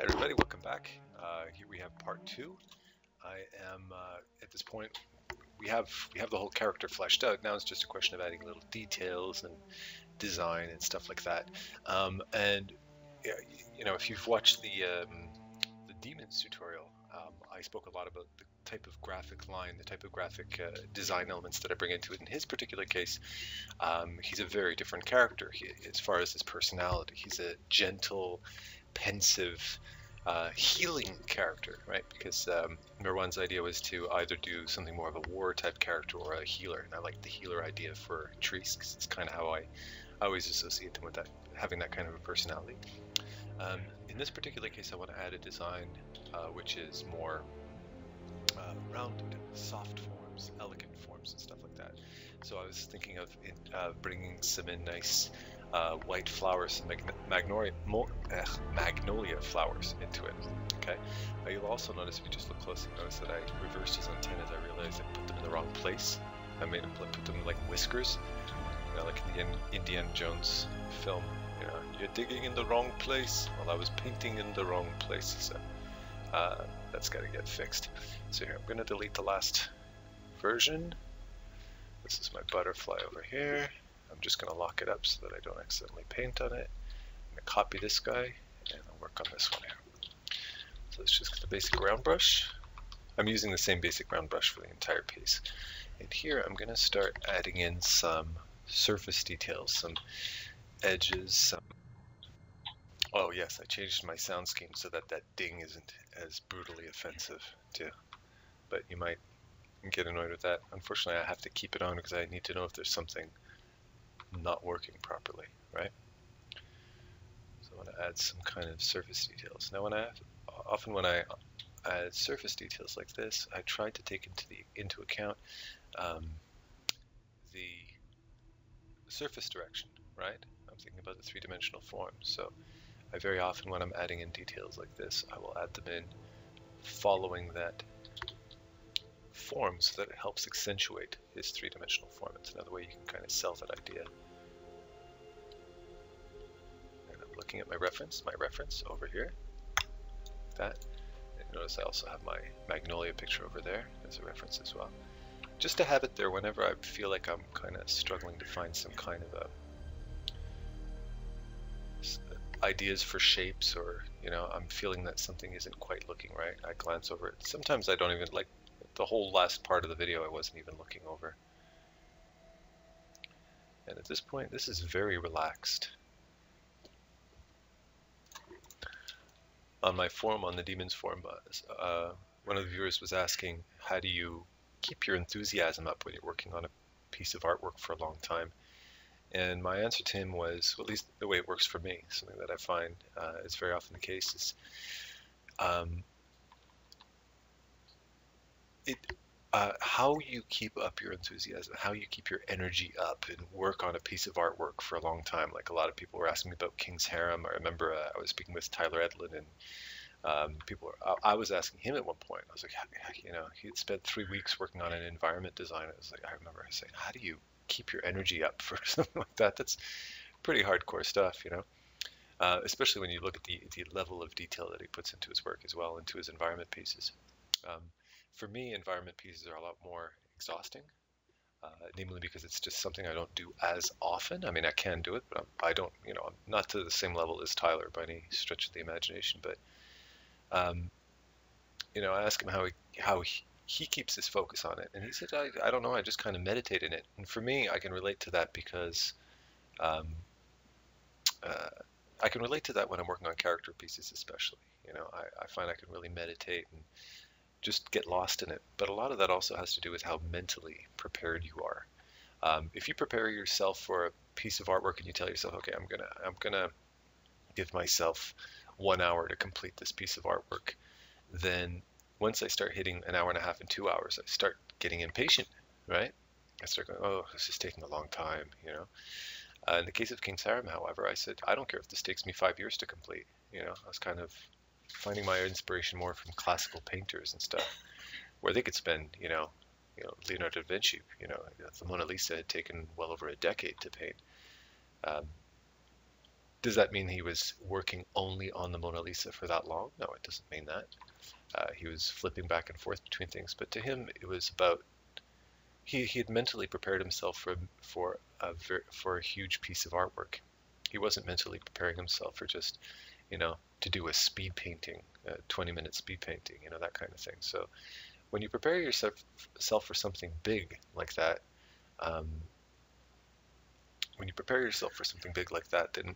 everybody, welcome back. Uh, here we have part two. I am uh, at this point. We have we have the whole character fleshed out. Now it's just a question of adding little details and design and stuff like that. Um, and you know, if you've watched the um, the demons tutorial, um, I spoke a lot about the type of graphic line, the type of graphic uh, design elements that I bring into it. In his particular case, um, he's a very different character he, as far as his personality. He's a gentle, pensive, uh, healing character, right? Because um, Mirwan's idea was to either do something more of a war type character or a healer, and I like the healer idea for Treants because it's kind of how I, I always associate him with that, having that kind of a personality. Um, in this particular case, I want to add a design uh, which is more uh, rounded, soft forms, elegant forms, and stuff like that. So I was thinking of in, uh, bringing some in nice uh, white flowers, magnolia, magnolia flowers into it. Okay. You'll also notice if you just look closely, notice that I reversed his antennas. I realized I put them in the wrong place. I made them put them like whiskers, you know, like in the Indiana Jones film. You know, you're digging in the wrong place. Well, I was painting in the wrong place. So uh, that's got to get fixed. So here, I'm going to delete the last version. This is my butterfly over here. I'm just going to lock it up so that I don't accidentally paint on it. I'm going to copy this guy and I'll work on this one here. So let's just get the basic round brush. I'm using the same basic round brush for the entire piece. And here I'm going to start adding in some surface details, some edges, some Oh yes, I changed my sound scheme so that that ding isn't as brutally offensive too. But you might get annoyed with that. Unfortunately, I have to keep it on because I need to know if there's something not working properly, right? So I want to add some kind of surface details. Now when I have, often when I add surface details like this, I try to take into the into account um, the surface direction, right? I'm thinking about the three-dimensional form. So I very often when I'm adding in details like this, I will add them in following that form so that it helps accentuate his three-dimensional form. It's another way you can kind of sell that idea. And I'm looking at my reference, my reference over here, like that. And notice I also have my Magnolia picture over there as a reference as well. Just to have it there whenever I feel like I'm kind of struggling to find some kind of a ideas for shapes or you know I'm feeling that something isn't quite looking right I glance over it sometimes I don't even like the whole last part of the video I wasn't even looking over. And at this point this is very relaxed. On my forum on the demons forum uh, one of the viewers was asking how do you keep your enthusiasm up when you're working on a piece of artwork for a long time? And my answer to him was, well, at least the way it works for me, something that I find uh, is very often the case, is um, it uh, how you keep up your enthusiasm, how you keep your energy up and work on a piece of artwork for a long time. Like a lot of people were asking me about King's Harem. I remember uh, I was speaking with Tyler Edlin and um, people were, I, I, was asking him at one point, I was like, you know, he had spent three weeks working on an environment design. I was like, I remember saying, how do you keep your energy up for something like that. That's pretty hardcore stuff, you know. Uh, especially when you look at the the level of detail that he puts into his work as well, into his environment pieces. Um, for me, environment pieces are a lot more exhausting, uh, namely because it's just something I don't do as often. I mean, I can do it, but I'm, I do not you know, I'm not to the same level as Tyler by any stretch of the imagination. But, um, you know, I ask him how he, how he, he keeps his focus on it. And he said, I, I don't know, I just kind of meditate in it. And for me, I can relate to that because um, uh, I can relate to that when I'm working on character pieces, especially. You know, I, I find I can really meditate and just get lost in it. But a lot of that also has to do with how mentally prepared you are. Um, if you prepare yourself for a piece of artwork and you tell yourself, okay, I'm gonna, I'm gonna give myself one hour to complete this piece of artwork, then once I start hitting an hour and a half and two hours, I start getting impatient, right? I start going, oh, this is taking a long time, you know. Uh, in the case of King Harem, however, I said, I don't care if this takes me five years to complete. You know, I was kind of finding my inspiration more from classical painters and stuff, where they could spend, you know, you know, Leonardo da Vinci, you know, the Mona Lisa had taken well over a decade to paint. Um, does that mean he was working only on the Mona Lisa for that long? No, it doesn't mean that. Uh, he was flipping back and forth between things, but to him, it was about he, he had mentally prepared himself for for a ver, for a huge piece of artwork. He wasn't mentally preparing himself for just, you know, to do a speed painting, a 20 minute speed painting, you know, that kind of thing. So when you prepare yourself for something big like that, um, when you prepare yourself for something big like that, then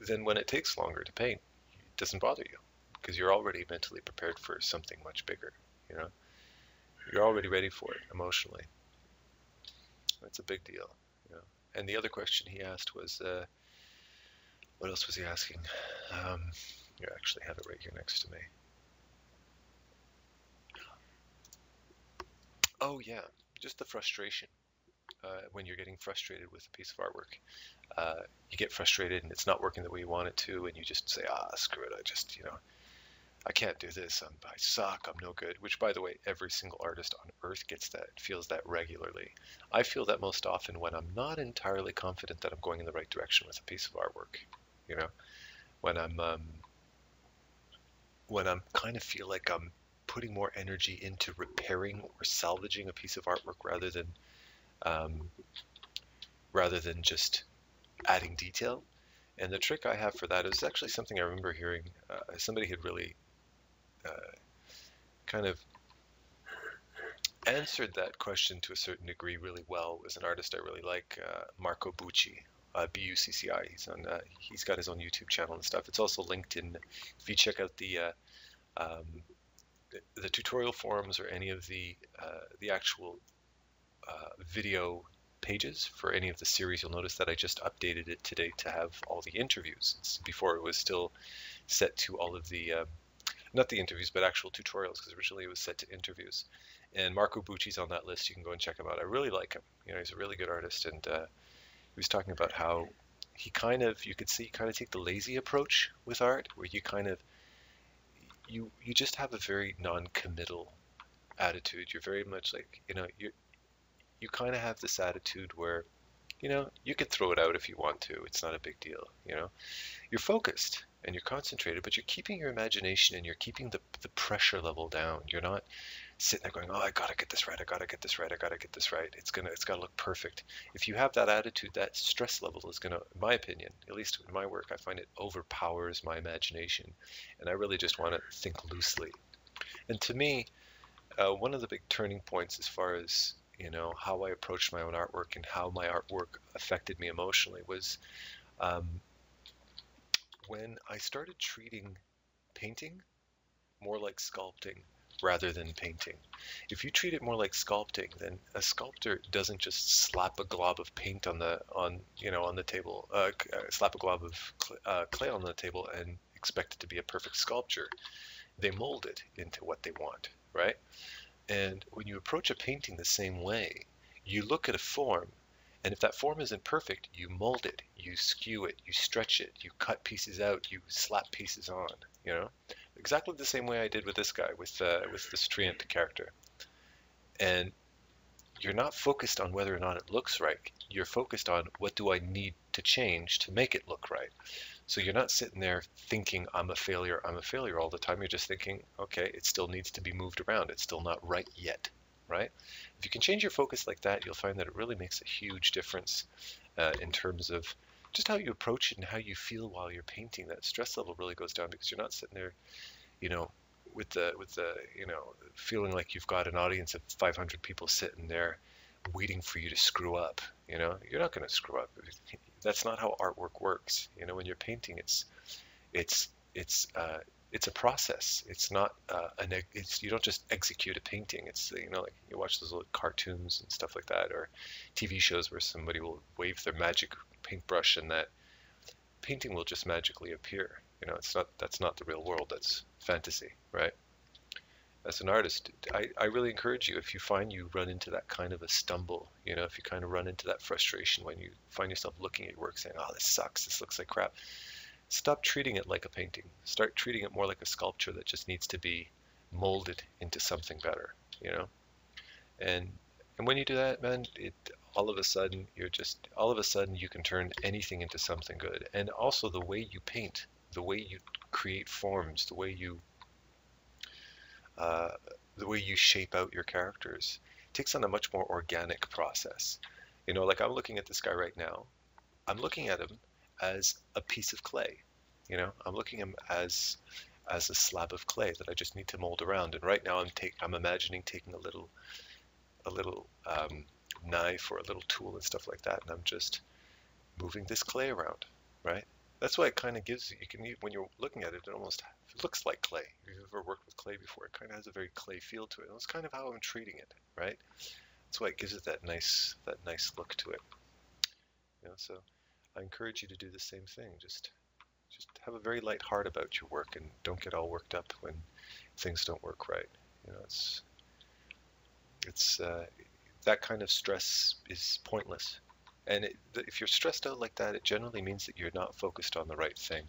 then when it takes longer to paint, it doesn't bother you because you're already mentally prepared for something much bigger. You know, you're already ready for it emotionally. That's a big deal. You know? And the other question he asked was, uh, what else was he asking? Um, you actually have it right here next to me. Oh yeah, just the frustration uh, when you're getting frustrated with a piece of artwork. Uh, you get frustrated and it's not working the way you want it to, and you just say, ah, screw it. I just, you know, I can't do this. I'm, I suck. I'm no good. Which, by the way, every single artist on earth gets that, feels that regularly. I feel that most often when I'm not entirely confident that I'm going in the right direction with a piece of artwork. You know, when I'm, um, when I'm kind of feel like I'm putting more energy into repairing or salvaging a piece of artwork rather than um, rather than just adding detail. And the trick I have for that is actually something I remember hearing. Uh, somebody had really uh, kind of answered that question to a certain degree really well. Was an artist I really like, uh, Marco Bucci, uh, B-U-C-C-I. He's on. Uh, he's got his own YouTube channel and stuff. It's also linked in. If you check out the uh, um, the, the, tutorial forums or any of the the actual uh, video pages for any of the series, you'll notice that I just updated it today to have all the interviews. It's before it was still set to all of the, uh, not the interviews, but actual tutorials, because originally it was set to interviews. And Marco Bucci's on that list. You can go and check him out. I really like him. You know, he's a really good artist, and uh, he was talking about how he kind of, you could see, kind of take the lazy approach with art, where you kind of, you you just have a very non-committal attitude. You're very much like, you know, you're you kind of have this attitude where, you know, you could throw it out if you want to. It's not a big deal. You know, you're focused and you're concentrated, but you're keeping your imagination and you're keeping the, the pressure level down. You're not sitting there going, "Oh, I gotta get this right. I gotta get this right. I gotta get this right. It's gonna, it's gotta look perfect." If you have that attitude, that stress level is gonna, in my opinion, at least in my work, I find it overpowers my imagination, and I really just want to think loosely. And to me, uh, one of the big turning points as far as you know, how I approached my own artwork and how my artwork affected me emotionally was um, when I started treating painting more like sculpting rather than painting. If you treat it more like sculpting, then a sculptor doesn't just slap a glob of paint on the on you know on the table, uh, uh slap a glob of cl uh, clay on the table and expect it to be a perfect sculpture. They mold it into what they want, right? And when you approach a painting the same way, you look at a form, and if that form isn't perfect, you mold it, you skew it, you stretch it, you cut pieces out, you slap pieces on, you know? Exactly the same way I did with this guy, with, uh, with the Treant character. And you're not focused on whether or not it looks right. You're focused on what do I need to change to make it look right. So you're not sitting there thinking, I'm a failure, I'm a failure all the time. You're just thinking, okay, it still needs to be moved around. It's still not right yet, right? If you can change your focus like that, you'll find that it really makes a huge difference uh, in terms of just how you approach it and how you feel while you're painting. That stress level really goes down because you're not sitting there, you know, with the with the you know feeling like you've got an audience of 500 people sitting there waiting for you to screw up. You know, you're not going to screw up that's not how artwork works. You know, when you're painting, it's it's it's uh, it's a process. It's not uh, an it's you don't just execute a painting. It's you know like you watch those little cartoons and stuff like that, or TV shows where somebody will wave their magic paintbrush and that painting will just magically appear. You know, it's not that's not the real world. That's fantasy, right? as an artist, I, I really encourage you if you find you run into that kind of a stumble, you know, if you kind of run into that frustration when you find yourself looking at your work saying, oh, this sucks, this looks like crap, stop treating it like a painting. Start treating it more like a sculpture that just needs to be molded into something better, you know? And and when you do that, man, it all of a sudden you're just all of a sudden you can turn anything into something good. And also the way you paint the way you create forms the way you uh, the way you shape out your characters takes on a much more organic process. You know like i'm looking at this guy right now. I'm looking at him as a piece of clay. You know i'm looking at him as as a slab of clay that i just need to mold around. And right now i'm take i'm imagining taking a little a little um, knife or a little tool and stuff like that, and I'm just moving this clay around, right? That's why it kind of gives you can when you're looking at it, it almost looks like clay. If you've ever worked with clay before, it kind of has a very clay feel to it. That's kind of how I'm treating it, right? That's why it gives it that nice that nice look to it. You know, so I encourage you to do the same thing. Just just have a very light heart about your work and don't get all worked up when things don't work right. You know, it's it's uh, that kind of stress is pointless. And it, if you're stressed out like that, it generally means that you're not focused on the right thing.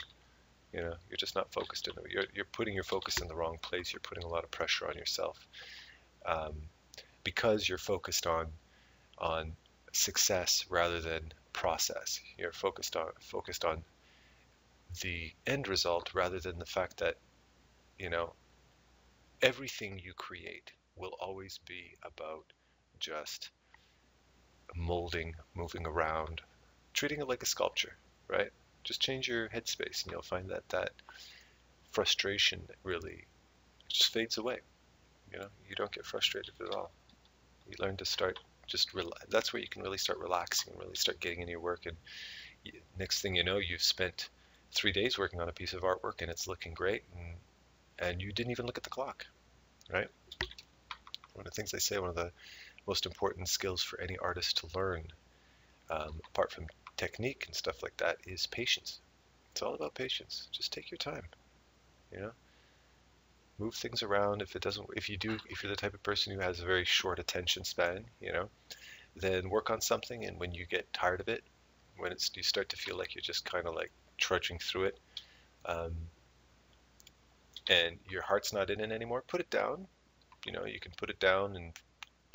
You know, you're just not focused in the, you're, you're putting your focus in the wrong place. You're putting a lot of pressure on yourself um, because you're focused on on success rather than process. You're focused on focused on the end result rather than the fact that you know everything you create will always be about just molding, moving around, treating it like a sculpture, right? Just change your headspace and you'll find that that frustration really just fades away. You know, you don't get frustrated at all. You learn to start just relax. That's where you can really start relaxing and really start getting into your work. And you, next thing you know, you've spent three days working on a piece of artwork and it's looking great, and and you didn't even look at the clock, right? One of the things they say, one of the most important skills for any artist to learn, um, apart from technique and stuff like that, is patience. It's all about patience. Just take your time. You know, move things around. If it doesn't, if you do, if you're the type of person who has a very short attention span, you know, then work on something. And when you get tired of it, when it's you start to feel like you're just kind of like trudging through it, um, and your heart's not in it anymore, put it down. You know, you can put it down and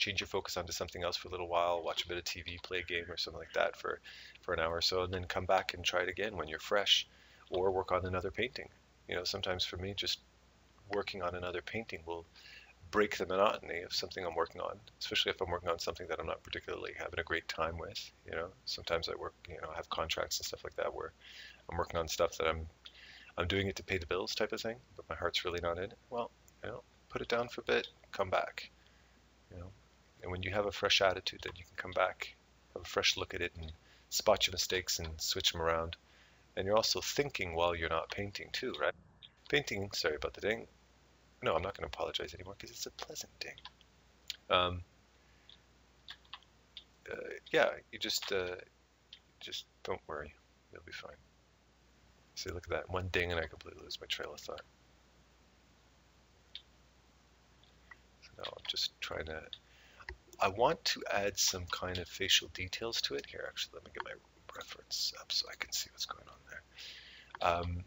change your focus onto something else for a little while, watch a bit of TV, play a game or something like that for, for an hour or so, and then come back and try it again when you're fresh, or work on another painting. You know, sometimes for me, just working on another painting will break the monotony of something I'm working on, especially if I'm working on something that I'm not particularly having a great time with. You know, sometimes I work, you know, I have contracts and stuff like that where I'm working on stuff that I'm I'm doing it to pay the bills type of thing, but my heart's really not in it. Well, you know, put it down for a bit, come back. You know, and when you have a fresh attitude, then you can come back, have a fresh look at it, and spot your mistakes and switch them around. And you're also thinking while you're not painting too, right? Painting, sorry about the ding. No, I'm not going to apologize anymore because it's a pleasant ding. Um, uh, yeah, you just uh, just don't worry, you'll be fine. See, look at that one ding, and I completely lose my trail of thought. So now I'm just trying to I want to add some kind of facial details to it. Here, actually, let me get my reference up so I can see what's going on there. Um,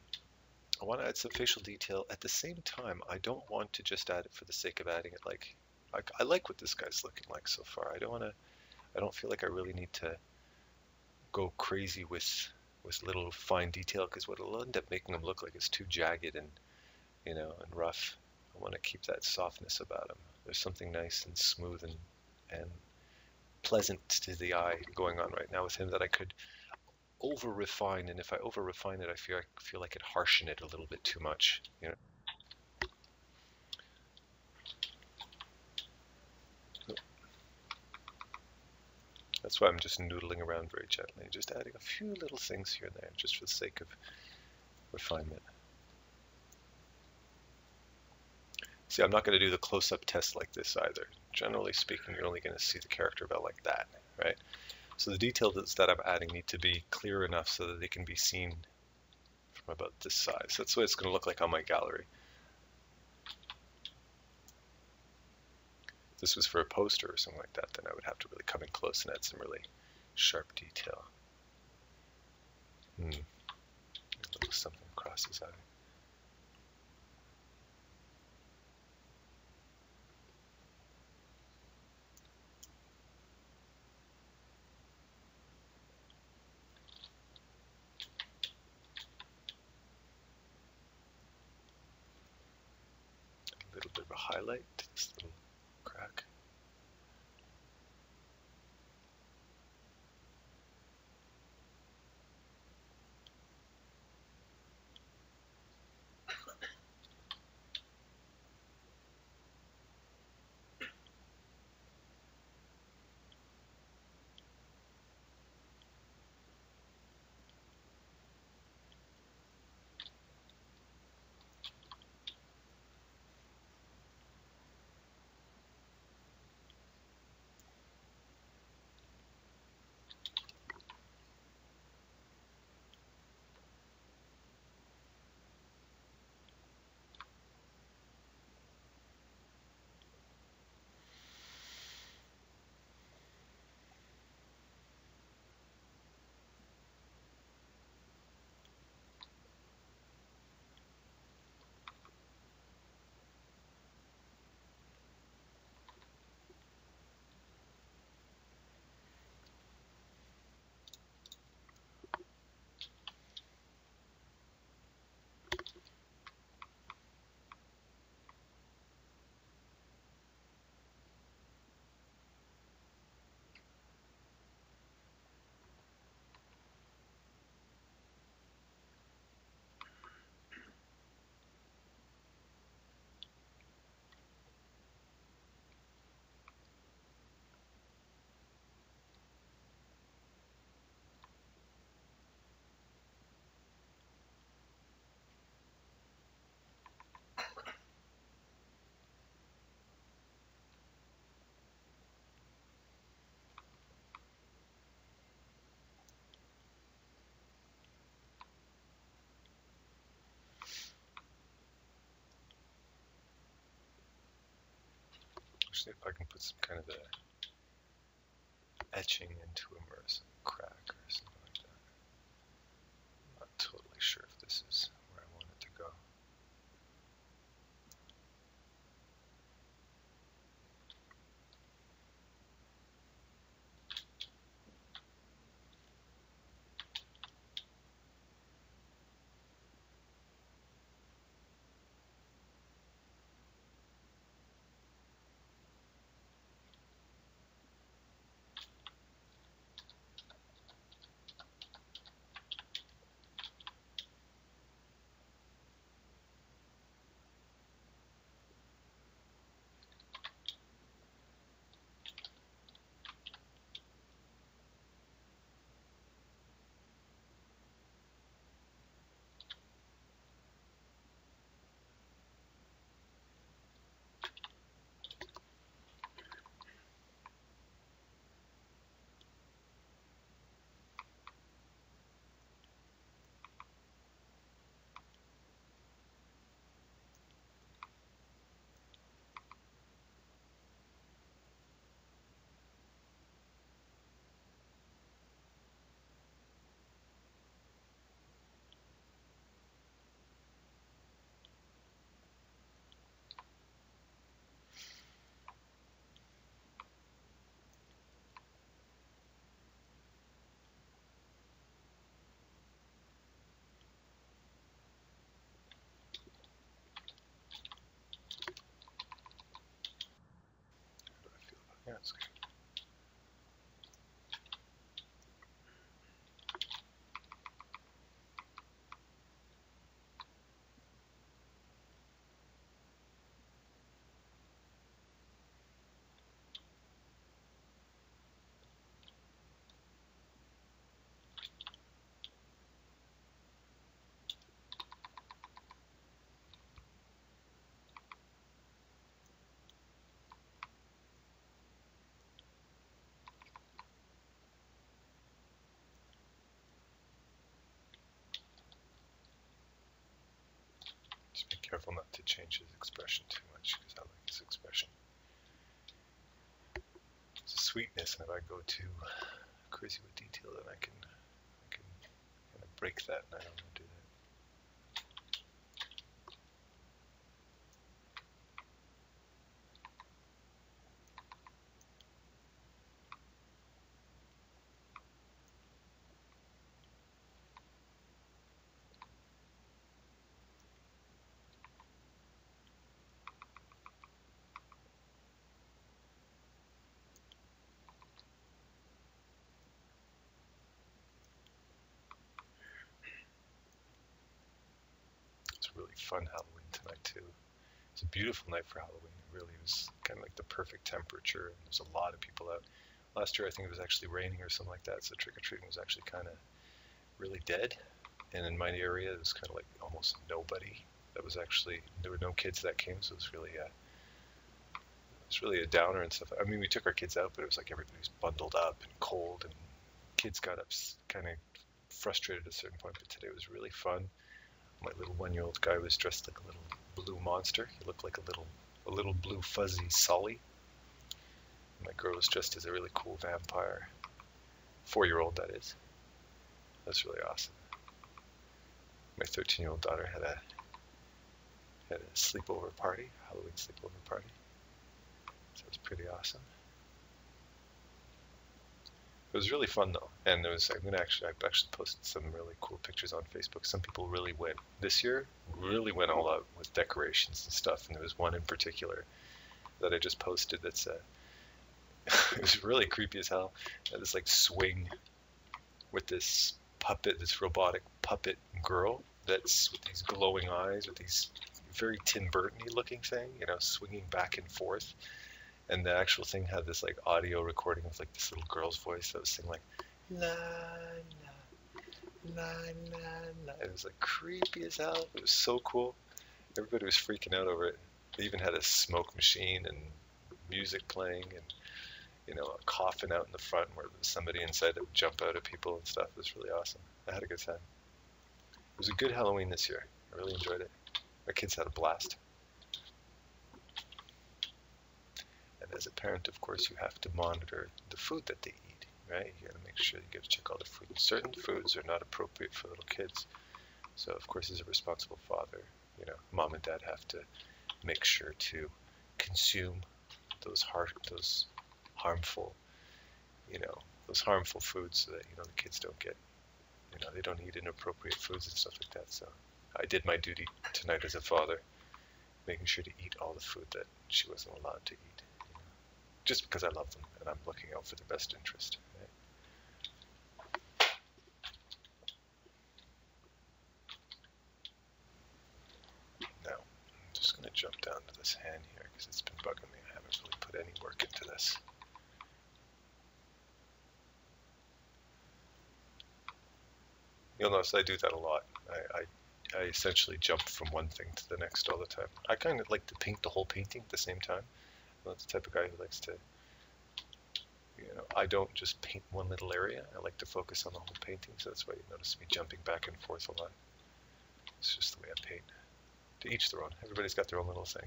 I want to add some facial detail. At the same time, I don't want to just add it for the sake of adding it. Like, I, I like what this guy's looking like so far. I don't want to, I don't feel like I really need to go crazy with with little fine detail because what it'll end up making him look like is too jagged and, you know, and rough. I want to keep that softness about him. There's something nice and smooth and and pleasant to the eye going on right now with him that I could over refine and if I over refine it I feel I feel like it harshen it a little bit too much you know That's why I'm just noodling around very gently, just adding a few little things here and there, just for the sake of refinement. See, I'm not going to do the close-up test like this either generally speaking, you're only going to see the character about like that, right? So the details that I'm adding need to be clear enough so that they can be seen from about this size. That's what it's going to look like on my gallery. If this was for a poster or something like that, then I would have to really come in close and add some really sharp detail. Hmm. Something across his eye. bit See if I can put some kind of a etching into him or some crack or something like that. I'm not totally sure if this is it's good. Just be careful not to change his expression too much because I like his expression. It's a sweetness, and if I go too crazy with detail, then I can, I can kind of break that, and I don't want to do that. really fun Halloween tonight too. It's a beautiful night for Halloween. It really was kind of like the perfect temperature. There's a lot of people out. Last year I think it was actually raining or something like that, so trick or treating was actually kind of really dead. And in my area, it was kind of like almost nobody. That was actually there were no kids that came, so it was really a it was really a downer and stuff. I mean, we took our kids out, but it was like everybody was bundled up and cold, and kids got up kind of frustrated at a certain point. But today was really fun. My little one-year-old guy was dressed like a little blue monster. He looked like a little a little blue fuzzy Sully. My girl was dressed as a really cool vampire. Four-year-old, that is. That's really awesome. My 13-year-old daughter had a had a sleepover party, Halloween sleepover party. So it was pretty awesome. It was really fun though, and it was. I'm gonna actually. I've actually posted some really cool pictures on Facebook. Some people really went this year. Really went all out with decorations and stuff. And there was one in particular that I just posted. That's a. it was really creepy as hell. This like swing with this puppet, this robotic puppet girl that's with these glowing eyes, with these very Tim Burton-y looking thing, you know, swinging back and forth and the actual thing had this like audio recording of like this little girl's voice that was saying like la la la la la. It was like creepy as hell. It was so cool. Everybody was freaking out over it. They even had a smoke machine and music playing and you know a coffin out in the front where somebody inside that would jump out at people and stuff. It was really awesome. I had a good time. It was a good Halloween this year. I really enjoyed it. My kids had a blast. As a parent, of course, you have to monitor the food that they eat, right? You got to make sure you got to check all the food. Certain foods are not appropriate for little kids. So, of course, as a responsible father, you know, mom and dad have to make sure to consume those those harmful, you know, those harmful foods so that you know the kids don't get, you know, they don't eat inappropriate foods and stuff like that. So, I did my duty tonight as a father, making sure to eat all the food that she wasn't allowed to eat just because I love them and I'm looking out for their best interest. Now, I'm just going to jump down to this hand here because it's been bugging me. I haven't really put any work into this. You'll notice I do that a lot. I, I, I essentially jump from one thing to the next all the time. I kind of like to paint the whole painting at the same time. I'm the type of guy who likes to, you know, I don't just paint one little area. I like to focus on the whole painting, so that's why you notice me jumping back and forth a lot. It's just the way I paint. To each their own. Everybody's got their own little thing.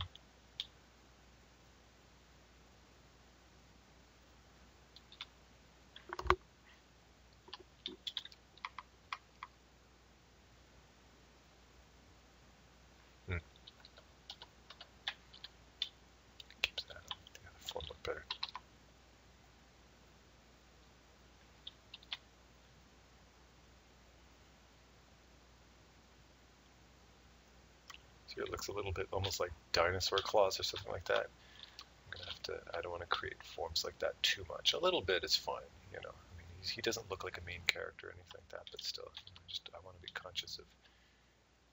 It looks a little bit almost like dinosaur claws or something like that. I'm gonna have to. I don't want to create forms like that too much. A little bit is fine, you know. I mean, he doesn't look like a main character or anything like that, but still, just I want to be conscious of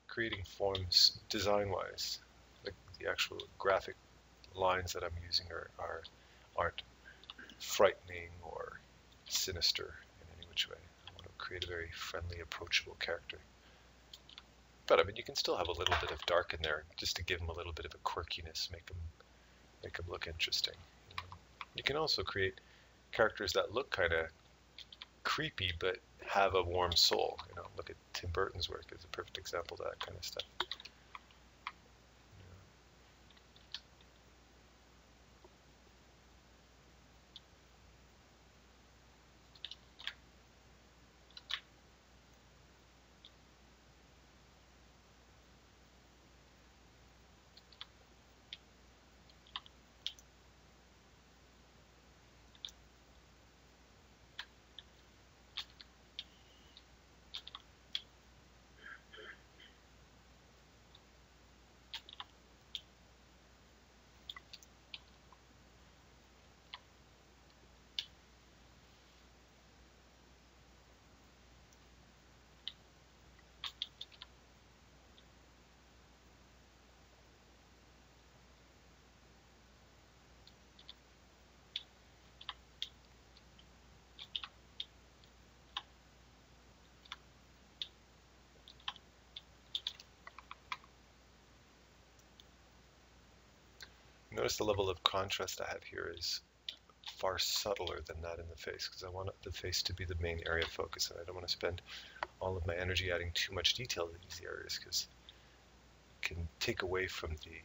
creating forms design-wise. Like the actual graphic lines that I'm using are, are aren't frightening or sinister in any which way. I want to create a very friendly, approachable character. But I mean, you can still have a little bit of dark in there, just to give them a little bit of a quirkiness, make them make them look interesting. You can also create characters that look kind of creepy, but have a warm soul. You know, look at Tim Burton's work; is a perfect example of that kind of stuff. Notice the level of contrast I have here is far subtler than that in the face because I want the face to be the main area of focus and I don't want to spend all of my energy adding too much detail to these areas because it can take away from the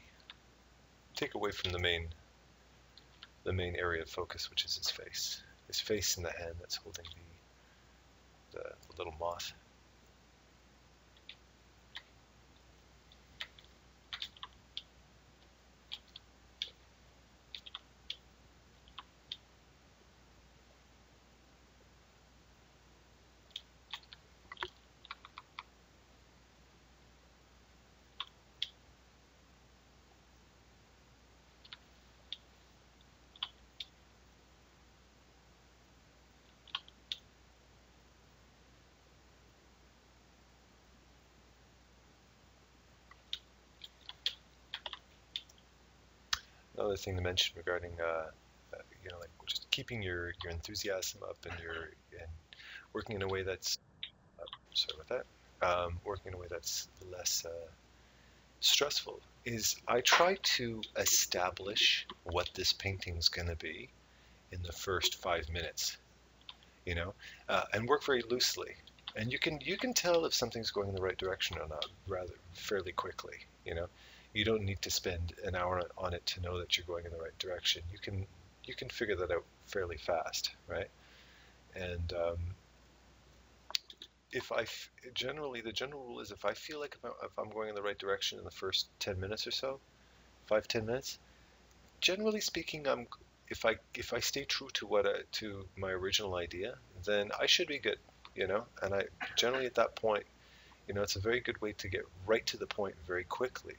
take away from the main the main area of focus which is his face. His face and the hand that's holding the, the, the little moth another thing to mention regarding, uh, uh, you know, like just keeping your, your enthusiasm up and your and working in a way that's uh, sorry about that, um, working in a way that's less uh, stressful. Is I try to establish what this painting is going to be in the first five minutes, you know, uh, and work very loosely. And you can you can tell if something's going in the right direction or not rather fairly quickly, you know you don't need to spend an hour on it to know that you're going in the right direction. You can you can figure that out fairly fast, right? And um, if I f- generally the general rule is if I feel like if, I'm going in the right direction in the first 10 minutes or so, five ten minutes, generally speaking, I'm if I if I stay true to what I, to my original idea, then I should be good, you know. And I generally at that point, you know, it's a very good way to get right to the point very quickly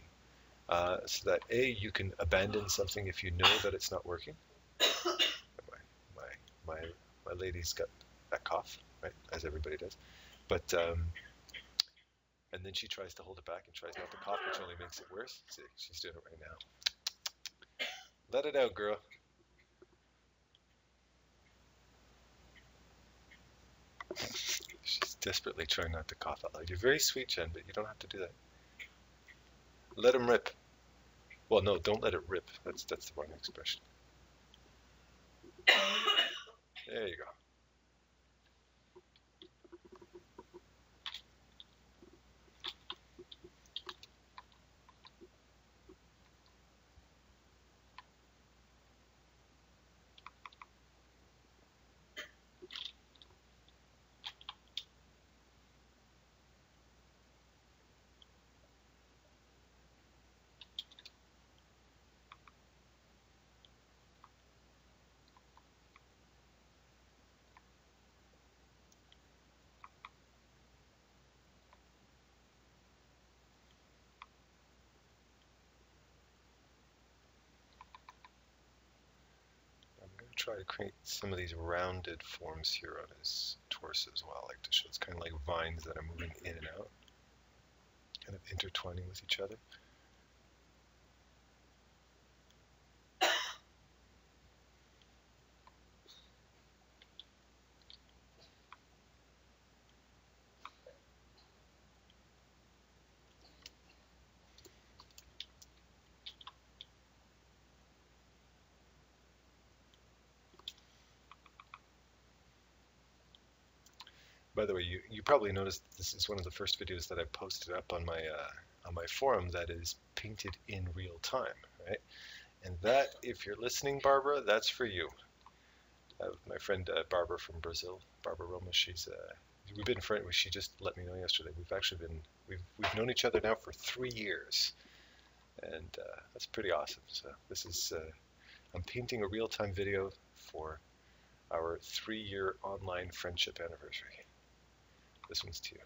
uh, so that a you can abandon something if you know that it's not working. my my my my lady's got that cough, right, as everybody does, but um, and then she tries to hold it back and tries not to cough, which only makes it worse. See, she's doing it right now. Let it out, girl. She's desperately trying not to cough out loud. You're very sweet, Jen, but you don't have to do that. Let him rip. Well, no, don't let it rip. That's that's the wrong expression. There you go. Try to create some of these rounded forms here on his torso as well, like to show it's kind of like vines that are moving in and out, kind of intertwining with each other. By the way, you, you probably noticed this is one of the first videos that I posted up on my uh, on my forum that is painted in real time, right? And that, if you're listening, Barbara, that's for you. Uh, my friend uh, Barbara from Brazil, Barbara Roma, she's uh, we've been friends. She just let me know yesterday. We've actually been we've we've known each other now for three years, and uh, that's pretty awesome. So this is uh, I'm painting a real time video for our three year online friendship anniversary. This one's you.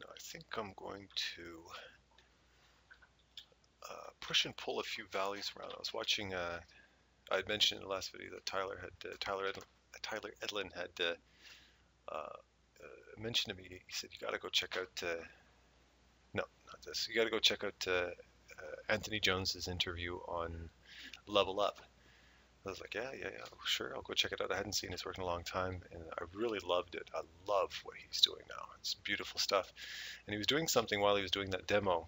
Now I think I'm going to uh, push and pull a few values around. I was watching, uh, I had mentioned in the last video that Tyler had, uh, Tyler, Edlin, Tyler Edlin had uh, uh, mentioned to me, he said, you got to go check out, uh, no, not this, you got to go check out Anthony Jones's interview on Level Up I was like, yeah, yeah, yeah, sure, I'll go check it out. I hadn't seen his work in a long time, and I really loved it. I love what he's doing now. It's beautiful stuff. And he was doing something while he was doing that demo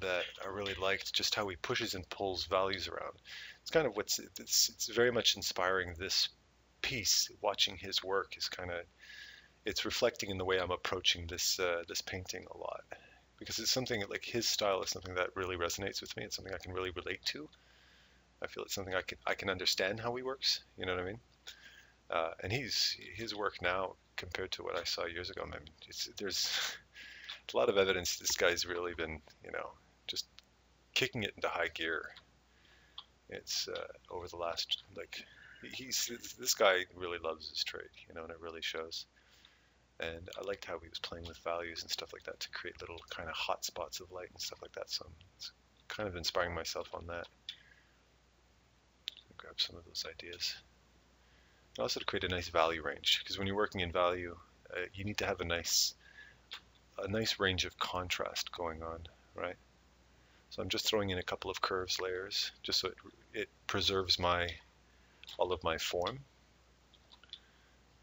that I really liked, just how he pushes and pulls values around. It's kind of what's it's, it's very much inspiring this piece. Watching his work is kind of it's reflecting in the way I'm approaching this uh, this painting a lot because it's something like his style is something that really resonates with me. It's something I can really relate to. I feel it's something I can I can understand how he works. You know what I mean? Uh, and he's his work now compared to what I saw years ago. I mean, there's a lot of evidence this guy's really been you know just kicking it into high gear. It's uh, over the last like he's this guy really loves his trade, you know, and it really shows. And I liked how he was playing with values and stuff like that to create little kind of hot spots of light and stuff like that. So I'm kind of inspiring myself on that grab some of those ideas. And also to create a nice value range, because when you're working in value, uh, you need to have a nice, a nice range of contrast going on, right? So I'm just throwing in a couple of curves layers, just so it, it preserves my, all of my form.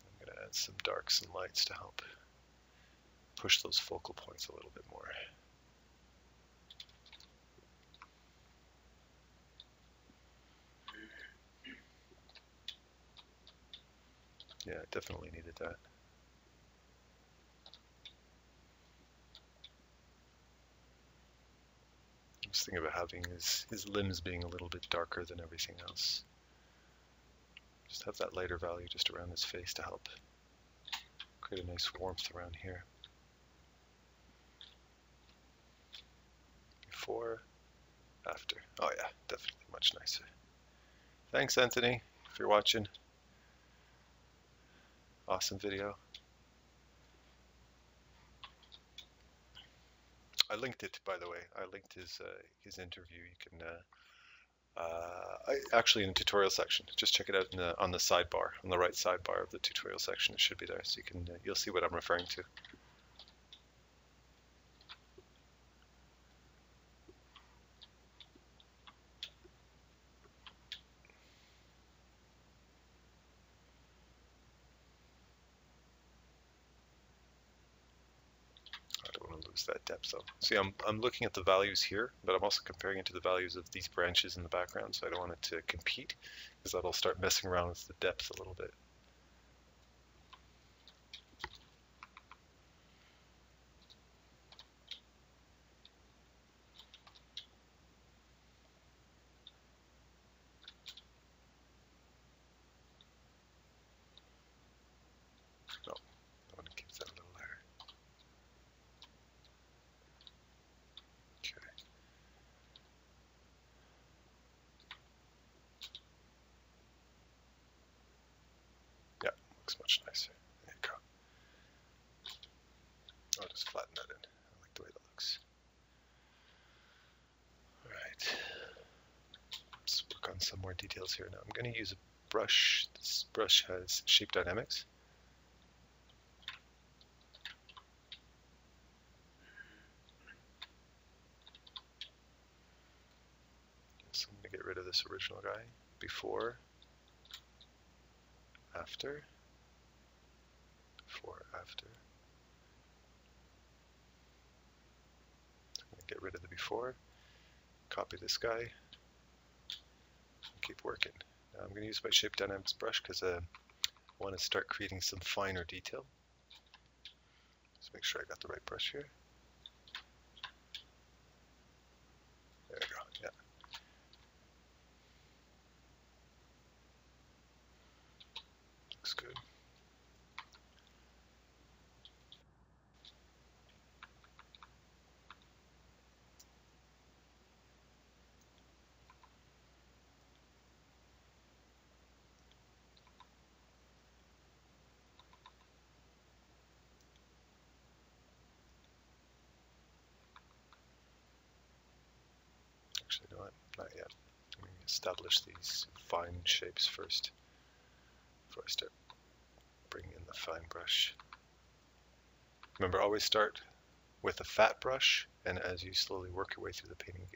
I'm going to add some darks and lights to help push those focal points a little bit more. Yeah, definitely needed that. Just think about having his, his limbs being a little bit darker than everything else. Just have that lighter value just around his face to help create a nice warmth around here. Before, after. Oh yeah, definitely much nicer. Thanks, Anthony, if you're watching. Awesome video. I linked it, by the way. I linked his uh, his interview. You can uh, uh, I, actually in the tutorial section. Just check it out the, on the sidebar, on the right sidebar of the tutorial section. It should be there, so you can uh, you'll see what I'm referring to. That depth So See, I'm, I'm looking at the values here, but I'm also comparing it to the values of these branches in the background, so I don't want it to compete, because that'll start messing around with the depth a little bit. much nicer. There you go. I'll just flatten that in. I like the way that looks. Alright. Let's work on some more details here now. I'm going to use a brush. This brush has shape dynamics. I'm going to get rid of this original guy before, after before, after. I'm going to get rid of the before, copy this guy, keep working. I'm going to use my Shape Dynamics brush because uh, I want to start creating some finer detail. Let's make sure I got the right brush here. There we go, yeah. Looks good. Not yet. Let me establish these fine shapes first before I start bringing in the fine brush. Remember, always start with a fat brush, and as you slowly work your way through the painting,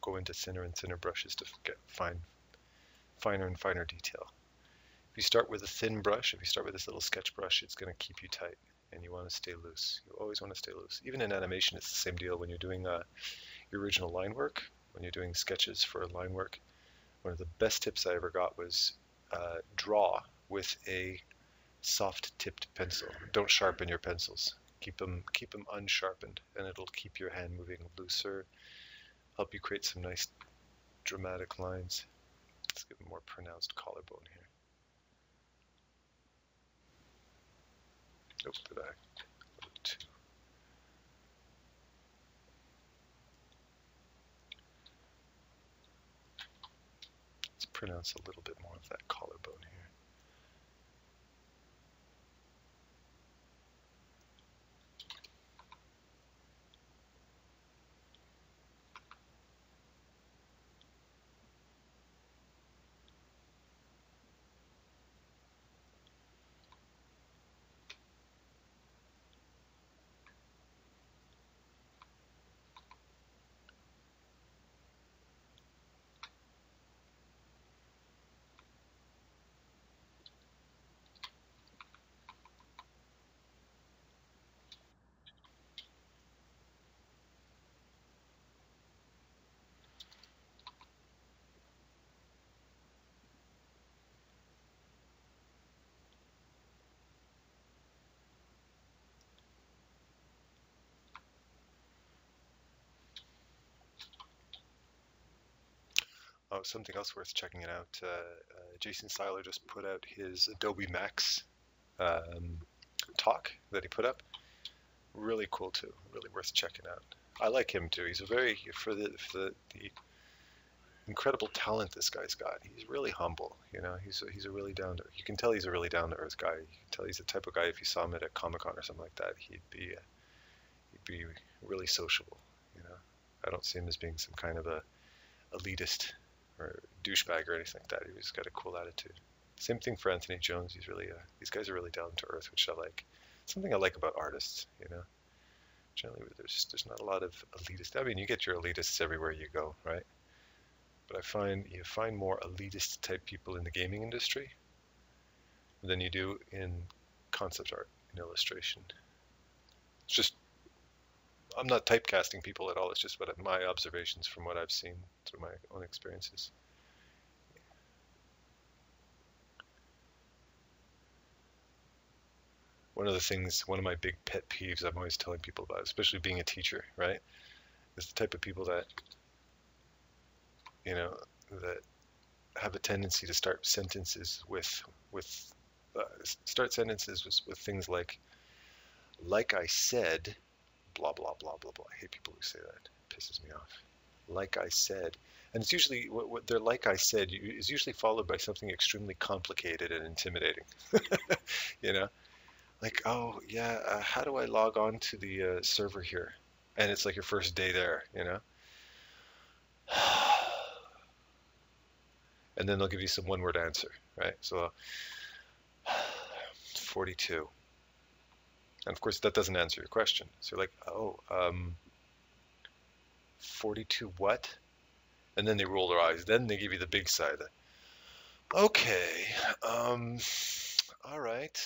go into thinner and thinner brushes to get fine, finer and finer detail. If you start with a thin brush, if you start with this little sketch brush, it's going to keep you tight and you want to stay loose. You always want to stay loose. Even in animation, it's the same deal when you're doing uh, your original line work, when you're doing sketches for line work. One of the best tips I ever got was uh, draw with a soft tipped pencil. Don't sharpen your pencils. Keep them keep them unsharpened, and it'll keep your hand moving looser. Help you create some nice dramatic lines. Let's give a more pronounced collarbone here. Oh, did I? Two. Let's pronounce a little bit more of that collarbone here. Oh, something else worth checking it out. Uh, uh, Jason Seiler just put out his Adobe Max um, talk that he put up. Really cool too. Really worth checking out. I like him too. He's a very for the for the, the incredible talent this guy's got. He's really humble. You know, he's a, he's a really down to. You can tell he's a really down to earth guy. You can tell he's the type of guy. If you saw him at a Comic Con or something like that, he'd be uh, he'd be really sociable. You know, I don't see him as being some kind of a elitist or douchebag or anything like that. He's got a cool attitude. Same thing for Anthony Jones. He's really uh, these guys are really down to earth, which I like. Something I like about artists, you know. Generally, there's there's not a lot of elitist. I mean, you get your elitists everywhere you go, right? But I find you find more elitist type people in the gaming industry than you do in concept art and illustration. It's just I'm not typecasting people at all. It's just what my observations from what I've seen through my own experiences. One of the things, one of my big pet peeves I'm always telling people about, especially being a teacher, right, is the type of people that, you know, that have a tendency to start sentences with, with, uh, start sentences with, with things like, like I said, blah blah blah blah blah. I hate people who say that. It pisses me off. Like I said, and it's usually what, what they're like I said is usually followed by something extremely complicated and intimidating. you know, like oh yeah, uh, how do I log on to the uh, server here? And it's like your first day there. You know. and then they'll give you some one-word answer, right? So, 42. And of course, that doesn't answer your question. So you're like, oh, um, 42 what? And then they roll their eyes. Then they give you the big side. Okay, um, all right.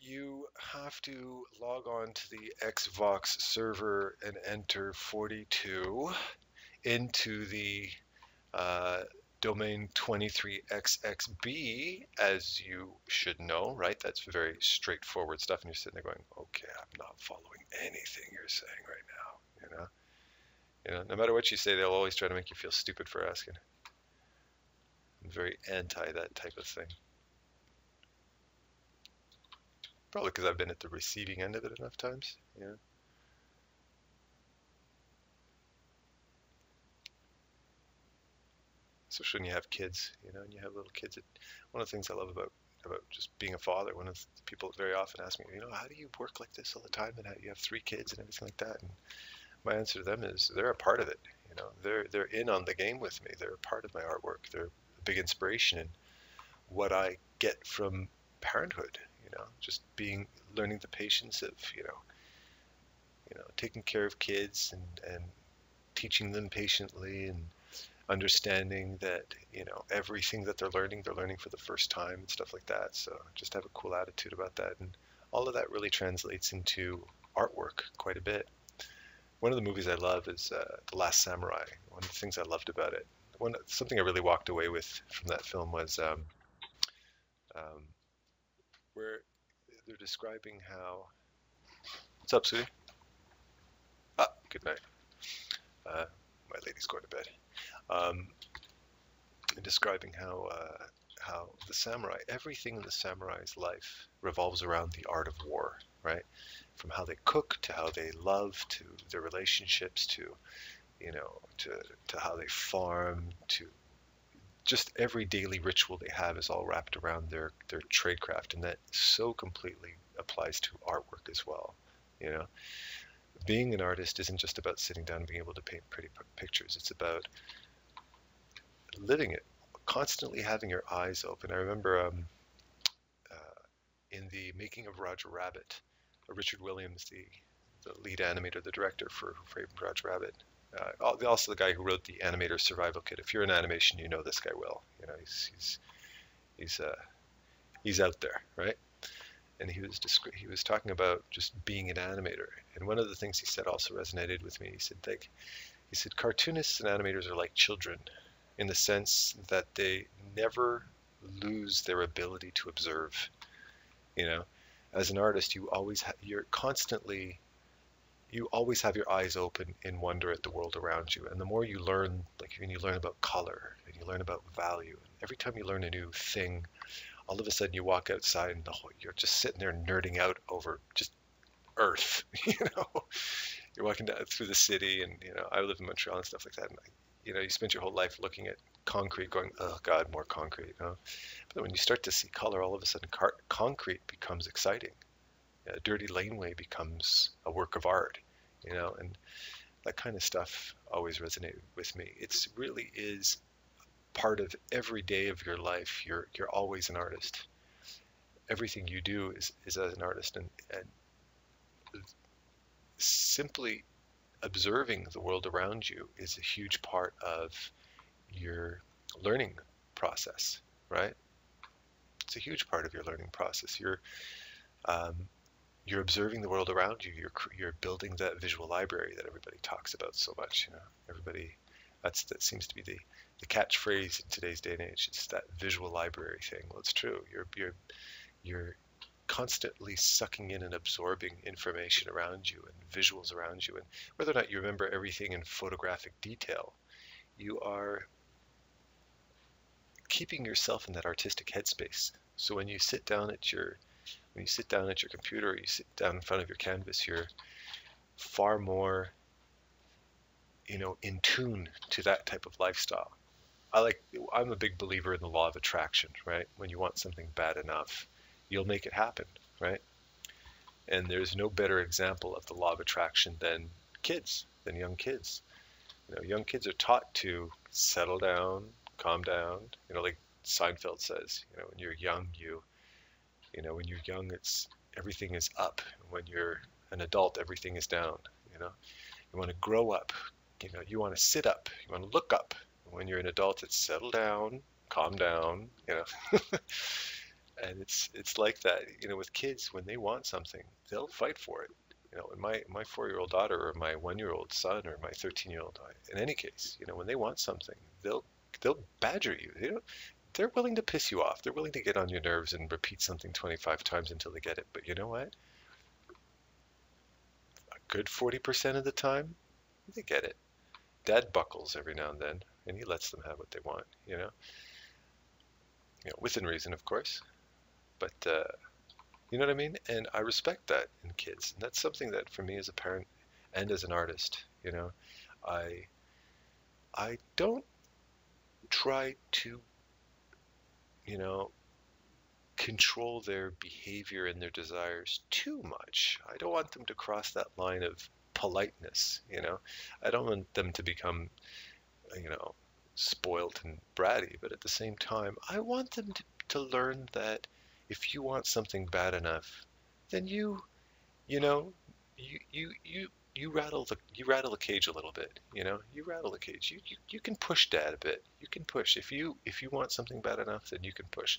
You have to log on to the Xvox server and enter 42 into the uh, domain 23xxb, as you should know, right? That's very straightforward stuff. And you're sitting there going, okay, I'm not following anything you're saying right now, you know? You know, no matter what you say, they'll always try to make you feel stupid for asking. I'm very anti that type of thing. Probably because I've been at the receiving end of it enough times, you know? Especially when you have kids, you know, and you have little kids. It, one of the things I love about about just being a father, one of the people very often ask me, you know, how do you work like this all the time, and how you have three kids and everything like that? And my answer to them is they're a part of it. You know, they're they're in on the game with me. They're a part of my artwork. They're a big inspiration in what I get from parenthood. You know, just being learning the patience of you know, you know, taking care of kids and and teaching them patiently and understanding that you know everything that they're learning, they're learning for the first time and stuff like that. So just have a cool attitude about that, and all of that really translates into artwork quite a bit. One of the movies I love is uh, The Last Samurai. One of the things I loved about it, one something I really walked away with from that film was um, um, where they're describing how. What's up, sweetie? Ah, good night. Uh, my lady's going to bed. Um, describing how uh, how the samurai, everything in the samurai's life revolves around the art of war, right? From how they cook to how they love to their relationships to, you know, to to how they farm to just every daily ritual they have is all wrapped around their their tradecraft, and that so completely applies to artwork as well. You know, being an artist isn't just about sitting down and being able to paint pretty pictures. It's about living it, constantly having your eyes open. I remember um, uh, in the making of Roger Rabbit, uh, Richard Williams, the the lead animator, the director for Roger Rabbit, uh, also the guy who wrote the Animator Survival Kit. If you're in animation, you know this guy well. You know he's he's he's uh, he's out there, right? And he was he was talking about just being an animator. And one of the things he said also resonated with me. He said like he said cartoonists and animators are like children in the sense that they never lose their ability to observe. You know, as an artist, you always ha- you're constantly you always have your eyes open in wonder at the world around you. And the more you learn, like when you learn about color and you learn about value, every time you learn a new thing, all of a sudden you walk outside and the whole, you're just sitting there nerding out over just earth. You know, you're walking down through the city, and you know, I live in Montreal and stuff like that. And you know, you spend your whole life looking at concrete, going, "Oh God, more concrete." But when you start to see color, all of a sudden, car- concrete becomes exciting a dirty laneway becomes a work of art, you know, and that kind of stuff always resonated with me. It really is part of every day of your life. You're you're always an artist. Everything you do is, is as an artist, and, and simply observing the world around you is a huge part of your learning process, right? It's a huge part of your learning process. You're um, you're observing the world around you. You're you're building that visual library that everybody talks about so much. You know, everybody that's that seems to be the the catchphrase in today's day and age. It's that visual library thing. Well, it's true. You're you're you're constantly sucking in and absorbing information around you and visuals around you, and whether or not you remember everything in photographic detail, you are keeping yourself in that artistic headspace. So when you sit down at your when you sit down at your computer, you sit down in front of your canvas, you're far more, you know, in tune to that type of lifestyle. I like, I'm a big believer in the law of attraction, right? When you want something bad enough, you'll make it happen, right? And there's no better example of the law of attraction than kids, than young kids. You know, young kids are taught to settle down, calm down. You know, like Seinfeld says, you know, when you're young, you you know, when you're young, it's everything is up. When you're an adult, everything is down. You know, you want to grow up. You know, you want to sit up. You want to look up. When you're an adult, it's settle down, calm down. You know. and it's it's like that you know with kids when they want something they'll fight for it you know my my four year old daughter or my one year old son or my 13 year old in any case you know when they want something they'll they'll badger you they don't they're willing to piss you off. They're willing to get on your nerves and repeat something 25 times until they get it. But you know what? A good 40% of the time, they get it. Dad buckles every now and then, and he lets them have what they want, you know? You know within reason, of course. But, uh, you know what I mean? And I respect that in kids. And that's something that for me as a parent and as an artist, you know, I I don't try to you know, control their behavior and their desires too much. I don't want them to cross that line of politeness, you know. I don't want them to become, you know, spoilt and bratty, but at the same time, I want them to, to learn that if you want something bad enough, then you, you know, you, you, you you rattle the you rattle the cage a little bit. You know, you rattle the cage. You, you you can push dad a bit. You can push if you if you want something bad enough, then you can push.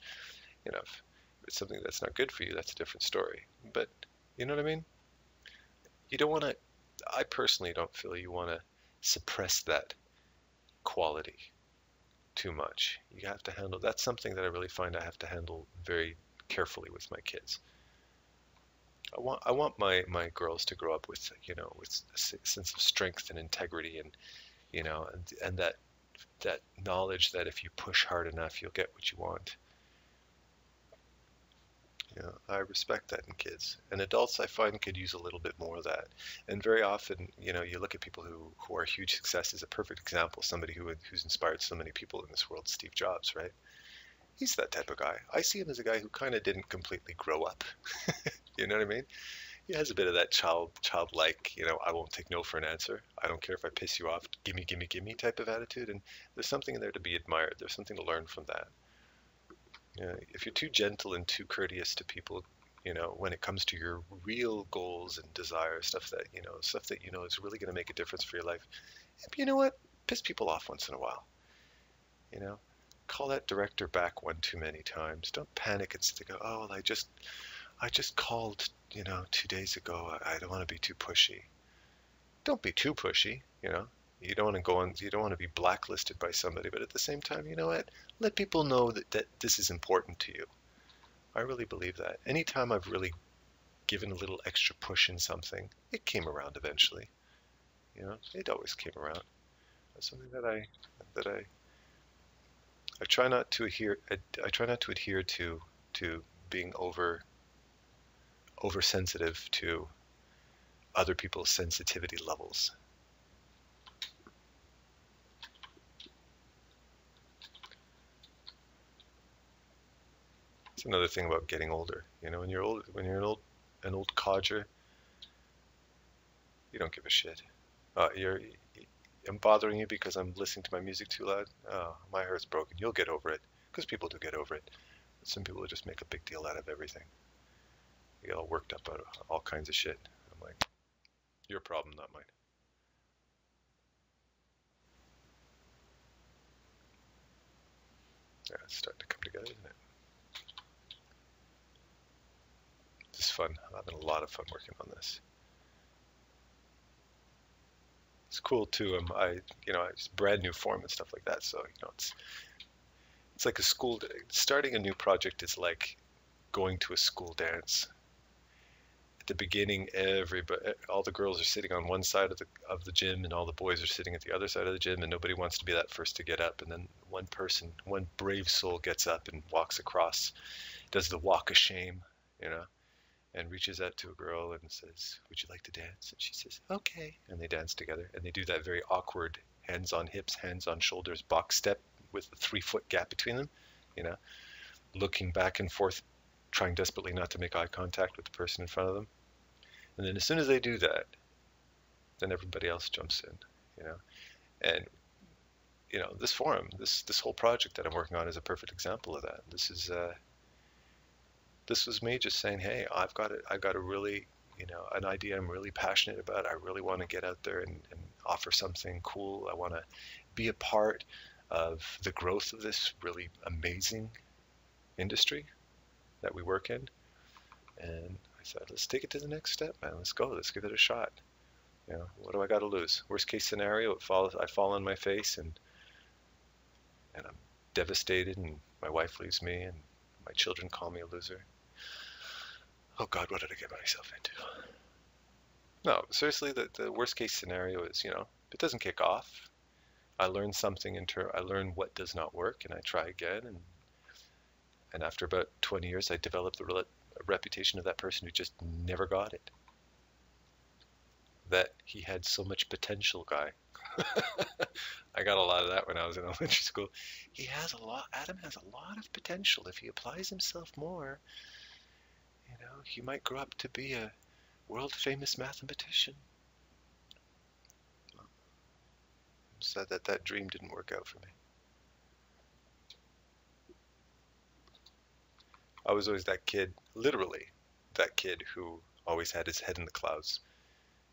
You know, if it's something that's not good for you, that's a different story. But you know what I mean? You don't want to. I personally don't feel you want to suppress that quality too much. You have to handle. That's something that I really find I have to handle very carefully with my kids. I want I want my my girls to grow up with you know with a sense of strength and integrity and you know and and that that knowledge that if you push hard enough you'll get what you want. You know, I respect that in kids. And adults I find could use a little bit more of that. And very often, you know, you look at people who, who are huge successes, a perfect example, somebody who who's inspired so many people in this world, Steve Jobs, right? He's that type of guy. I see him as a guy who kind of didn't completely grow up. you know what I mean? He has a bit of that child, childlike, you know, I won't take no for an answer. I don't care if I piss you off. Gimme, gimme, gimme type of attitude. And there's something in there to be admired. There's something to learn from that. You know, if you're too gentle and too courteous to people, you know, when it comes to your real goals and desires, stuff that, you know, stuff that you know is really going to make a difference for your life, you know what? Piss people off once in a while. You know, call that director back one too many times. Don't panic and think, oh, well, I just, I just called, you know, two days ago. I, I don't want to be too pushy. Don't be too pushy, you know. You don't want to go on. You don't want to be blacklisted by somebody, but at the same time, you know what? Let people know that, that this is important to you. I really believe that. Anytime I've really given a little extra push in something, it came around eventually. You know, it always came around. That's something that I that I I try not to adhere. I, I try not to adhere to to being over oversensitive to other people's sensitivity levels. It's another thing about getting older. You know, when you're old, when you're an old, an old codger, you don't give a shit. Uh, you're am bothering you because I'm listening to my music too loud, oh, my heart's broken. You'll get over it. Because people do get over it. But some people just make a big deal out of everything. You get all worked up about all kinds of shit. I'm like, your problem, not mine. Yeah, it's starting to come together, isn't it? This is fun. I'm having a lot of fun working on this it's cool too. Um, I you know it's brand new form and stuff like that. So you know it's it's like a school. Starting a new project is like going to a school dance. At the beginning, everybody, all the girls are sitting on one side of the of the gym, and all the boys are sitting at the other side of the gym, and nobody wants to be that first to get up. And then one person, one brave soul, gets up and walks across, does the walk of shame, you know and reaches out to a girl and says, Would you like to dance? And she says, Okay. And they dance together. And they do that very awkward hands on hips, hands on shoulders box step with a three foot gap between them, you know, looking back and forth, trying desperately not to make eye contact with the person in front of them. And then as soon as they do that, then everybody else jumps in, you know. And you know, this forum, this this whole project that I'm working on is a perfect example of that. This is uh, this was me just saying, hey, I've got it. I've got a really, you know, an idea I'm really passionate about. I really want to get out there and, and offer something cool. I want to be a part of the growth of this really amazing industry that we work in. And I said, let's take it to the next step, man. Let's go. Let's give it a shot. You know, what do I got to lose? Worst case scenario, it falls. I fall on my face and and I'm devastated, and my wife leaves me, and my children call me a loser oh God, what did I get myself into? No, seriously, the, the worst case scenario is, you know, it doesn't kick off, I learn something in ter- I learn what does not work and I try again. And, and after about 20 years, I develop the re- reputation of that person who just never got it. That he had so much potential guy. I got a lot of that when I was in elementary school. He has a lot, Adam has a lot of potential if he applies himself more you he might grow up to be a world famous mathematician. Said that that dream didn't work out for me. I was always that kid, literally, that kid who always had his head in the clouds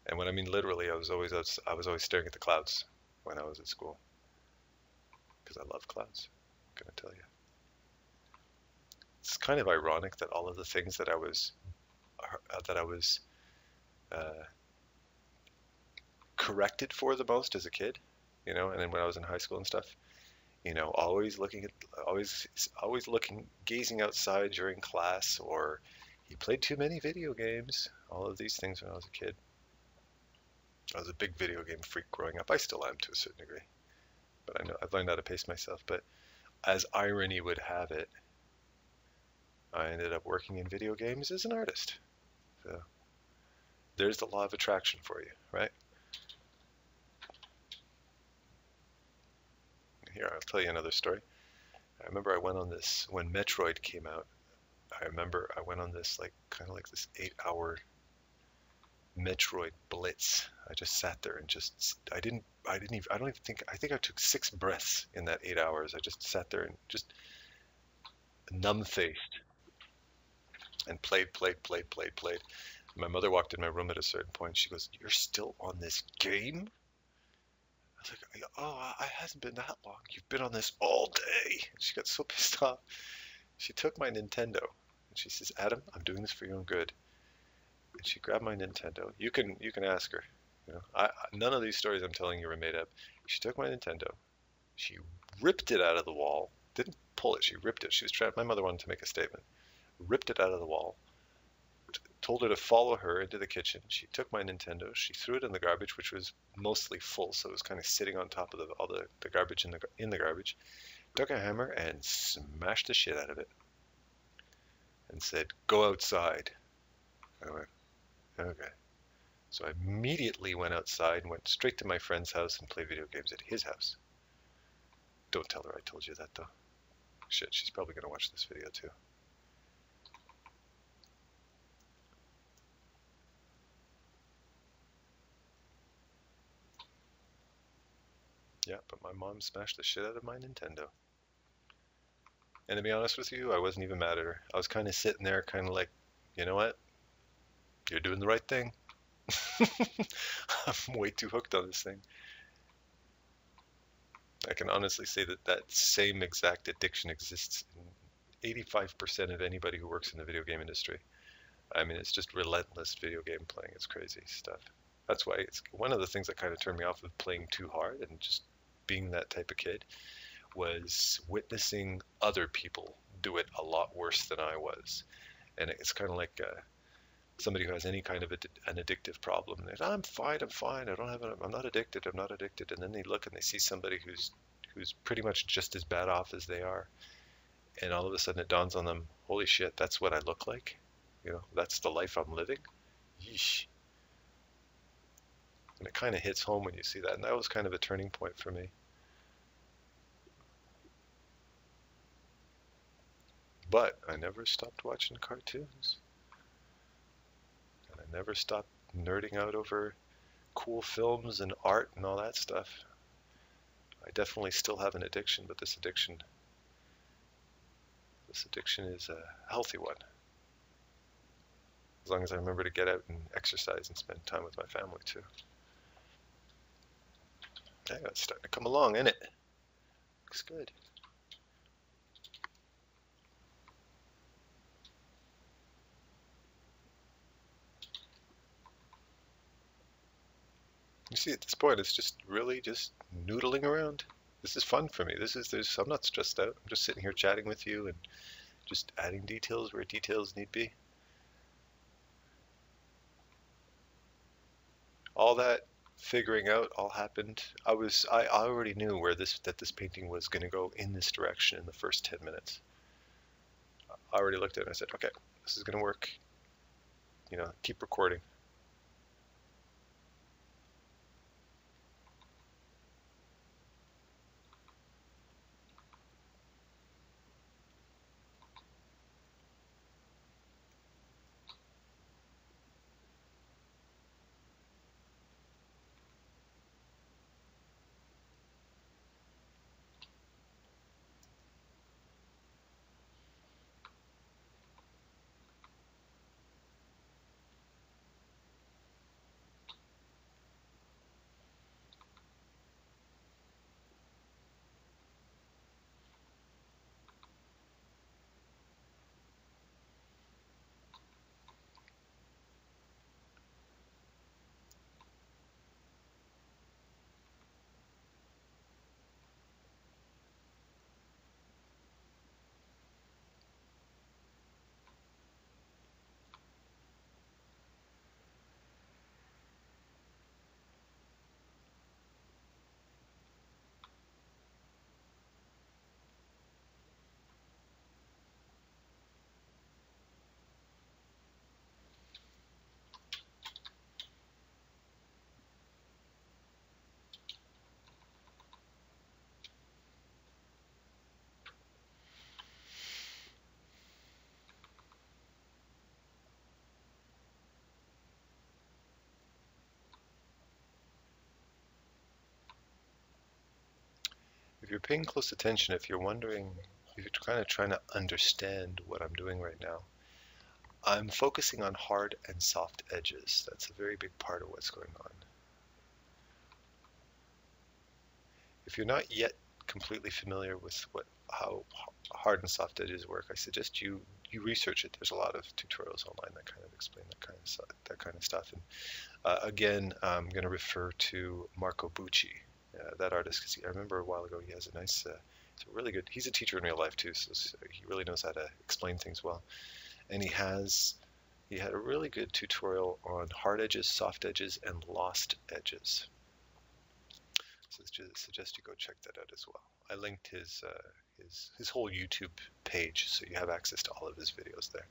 And when I mean literally, I was always I was always staring at the clouds when I was at school because I love clouds. I'm gonna tell you. It's kind of ironic that all of the things that I was uh, that I was uh, corrected for the most as a kid, you know, and then when I was in high school and stuff, you know, always looking at, always, always looking, gazing outside during class, or he played too many video games. All of these things when I was a kid. I was a big video game freak growing up. I still am to a certain degree, but I know I've learned how to pace myself. But as irony would have it, I ended up working in video games as an artist. So there's the law of attraction for you, right? Here, I'll tell you another story. I remember I went on this when Metroid came out. I remember I went on this like kind of like this eight-hour Metroid blitz. I just sat there and just I didn't I didn't even I don't even think I think I took six breaths in that eight hours. I just sat there and just numb-faced and played, played, played, played, played. My mother walked in my room at a certain point. She goes, "You're still on this game?" I was like, "Oh, it hasn't been that long. You've been on this all day." She got so pissed off. She took my Nintendo and she says, "Adam, I'm doing this for your own good." And she grabbed my Nintendo. You can you can ask her. You know, I, none of these stories I'm telling you were made up. She took my Nintendo. She ripped it out of the wall. Didn't pull it. She ripped it. She was trying. My mother wanted to make a statement. Ripped it out of the wall told her to follow her into the kitchen. She took my Nintendo, she threw it in the garbage, which was mostly full, so it was kind of sitting on top of the, all the, the garbage in the in the garbage. Took a hammer and smashed the shit out of it, and said, "Go outside." I went, "Okay." So I immediately went outside and went straight to my friend's house and played video games at his house. Don't tell her I told you that though. Shit, she's probably gonna watch this video too. Yeah, but my mom smashed the shit out of my Nintendo. And to be honest with you, I wasn't even mad at her. I was kind of sitting there, kind of like, you know what? You're doing the right thing. I'm way too hooked on this thing. I can honestly say that that same exact addiction exists in 85% of anybody who works in the video game industry. I mean, it's just relentless video game playing. It's crazy stuff. That's why it's one of the things that kind of turned me off of playing too hard and just being that type of kid was witnessing other people do it a lot worse than I was. And it's kind of like uh, somebody who has any kind of a, an addictive problem. They're, I'm fine, I'm fine, I don't have, I'm not addicted, I'm not addicted. And then they look and they see somebody who's who's pretty much just as bad off as they are. And all of a sudden it dawns on them, holy shit, that's what I look like. You know, that's the life I'm living. Yeesh. And it kind of hits home when you see that. And that was kind of a turning point for me. But I never stopped watching cartoons. And I never stopped nerding out over cool films and art and all that stuff. I definitely still have an addiction, but this addiction this addiction is a healthy one. As long as I remember to get out and exercise and spend time with my family too. Yeah, it's starting to come along, isn't it? Looks good. You see, at this point, it's just really just noodling around. This is fun for me. This is there's I'm not stressed out. I'm just sitting here chatting with you and just adding details where details need be. All that figuring out all happened. I was I, already knew where this that this painting was going to go in this direction in the first 10 minutes. I already looked at it and I said, okay, this is going to work. You know, keep recording. If you're paying close attention, if you're wondering, if you're kind of trying to understand what I'm doing right now, I'm focusing on hard and soft edges. That's a very big part of what's going on. If you're not yet completely familiar with what how hard and soft edges work, I suggest you you research it. There's a lot of tutorials online that kind of explain that kind of that kind of stuff. And uh, again, I'm going to refer to Marco Bucci, uh, that artist, because I remember a while ago he has a nice, uh, it's a really good. He's a teacher in real life too, so, he really knows how to explain things well. And he has he had a really good tutorial on hard edges, soft edges, and lost edges. So I suggest you go check that out as well. I linked his uh, his his whole YouTube page, so you have access to all of his videos there.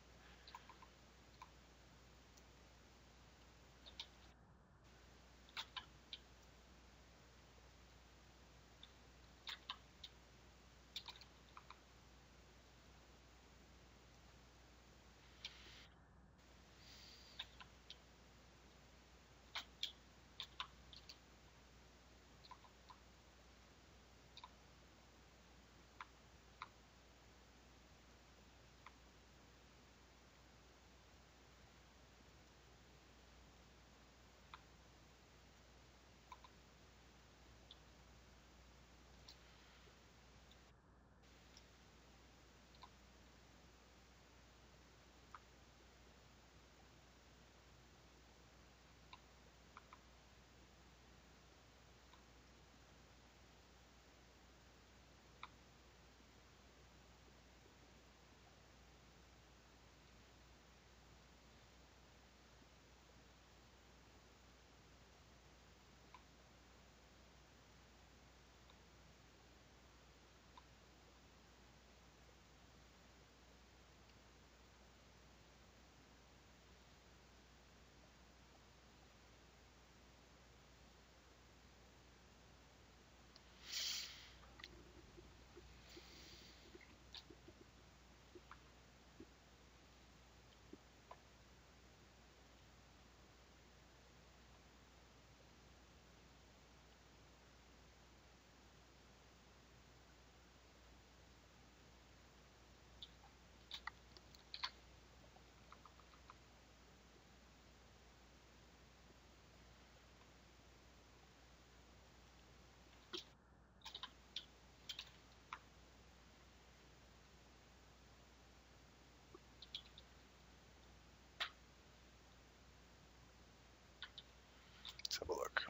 Let's have a look.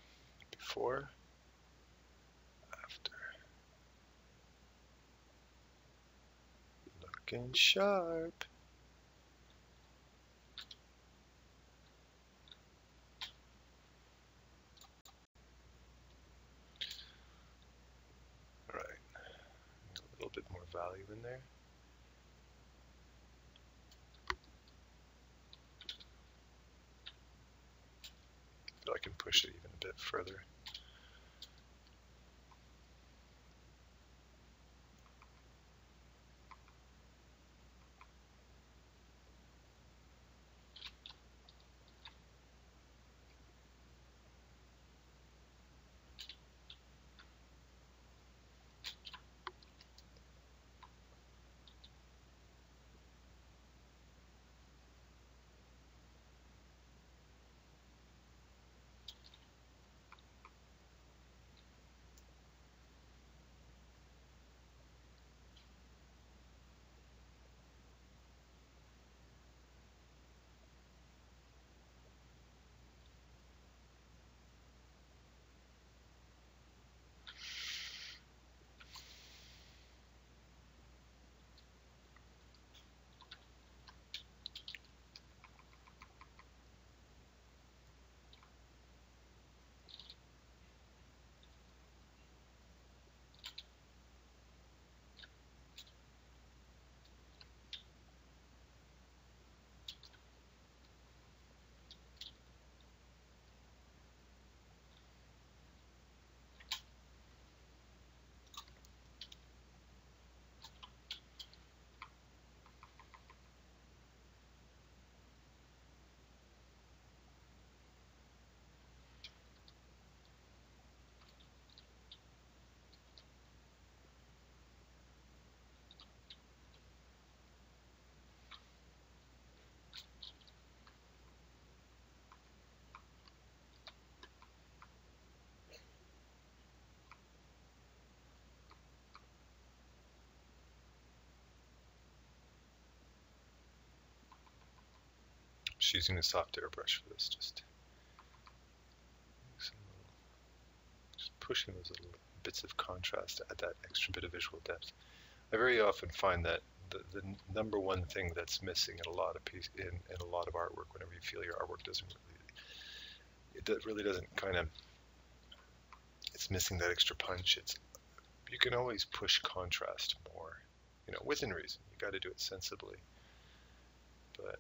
Before, after. Looking sharp. All right, a little bit more value in there. I can push it even a bit further. Just using a soft airbrush for this, just, just pushing those little bits of contrast to add that extra bit of visual depth. I very often find that the, the number one thing that's missing in a lot of piece in, in a lot of artwork, whenever you feel your artwork doesn't really, it really doesn't kind of, it's missing that extra punch. It's you can always push contrast more, you know, within reason. You got to do it sensibly, but.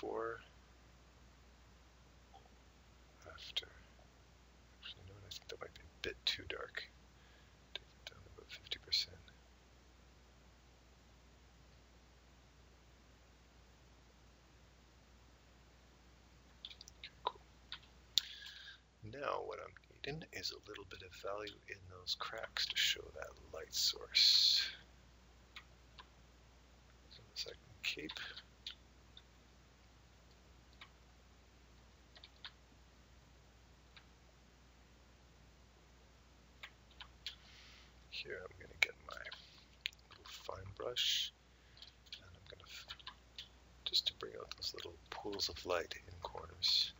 Before, after. Actually, no, I think that might be a bit too dark. Take that down about 50%. Okay, cool. Now what I'm needing is a little bit of value in those cracks to show that light source. So Keep here I'm going to get my little fine brush and I'm going to, just to bring out those little pools of light in corners.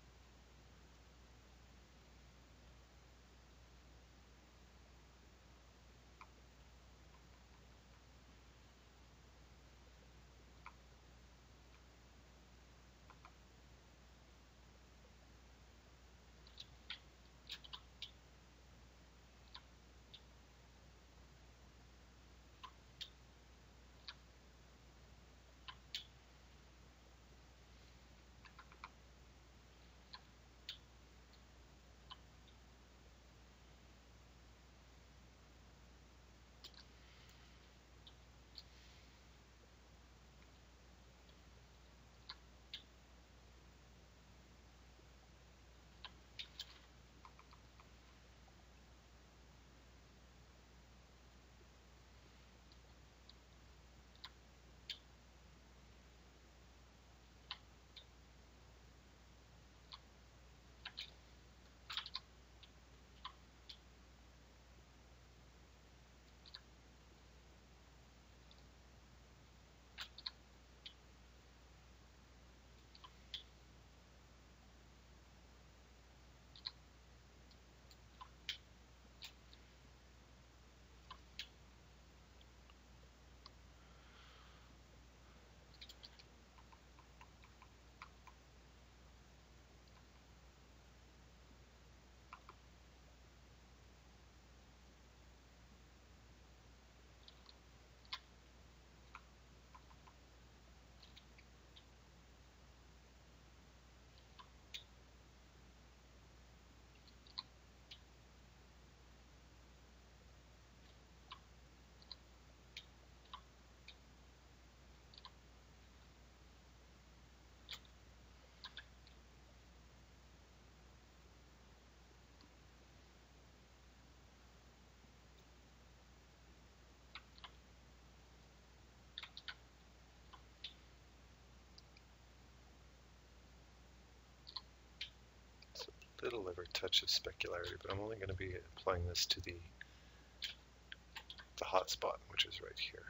Little ever touch of specularity, but I'm only going to be applying this to the the hot spot, which is right here.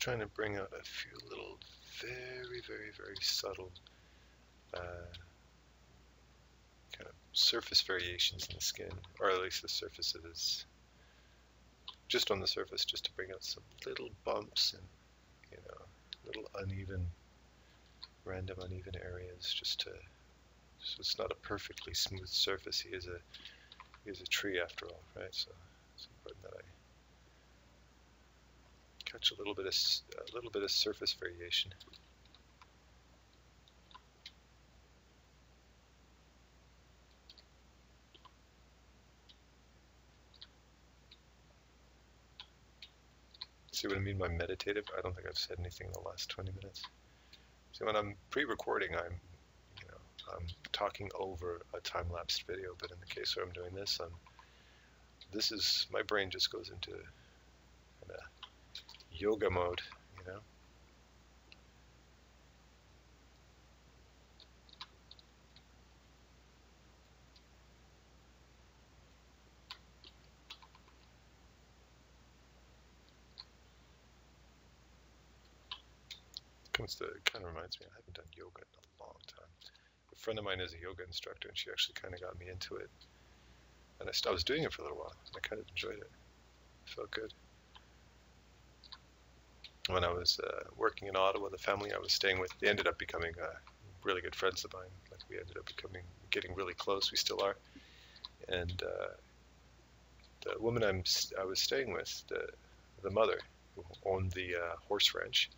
Trying to bring out a few little very, very, very subtle uh, kind of surface variations in the skin, or at least the surface surfaces, just on the surface, just to bring out some little bumps and, you know, little uneven, random uneven areas, just to, so it's not a perfectly smooth surface. He is a, he is a tree after all, right? So it's important that I catch a little bit of a little bit of surface variation. See what I mean by meditative? I don't think I've said anything in the last 20 minutes. See, when I'm pre-recording, I'm, you know, I'm talking over a time-lapsed video, but in the case where I'm doing this, I'm, this is, my brain just goes into kind of yoga mode, you know? comes to kind of reminds me I haven't done yoga in a long time. A friend of mine is a yoga instructor, and she actually kind of got me into it. And I, I was doing it for a little while. I kind of enjoyed it. it felt good. When I was uh, working in Ottawa, the family I was staying with, they ended up becoming uh, really good friends of mine. Like we ended up becoming, getting really close. We still are. And uh, the woman I'm, I was staying with, the, the mother, who owned the uh, horse ranch,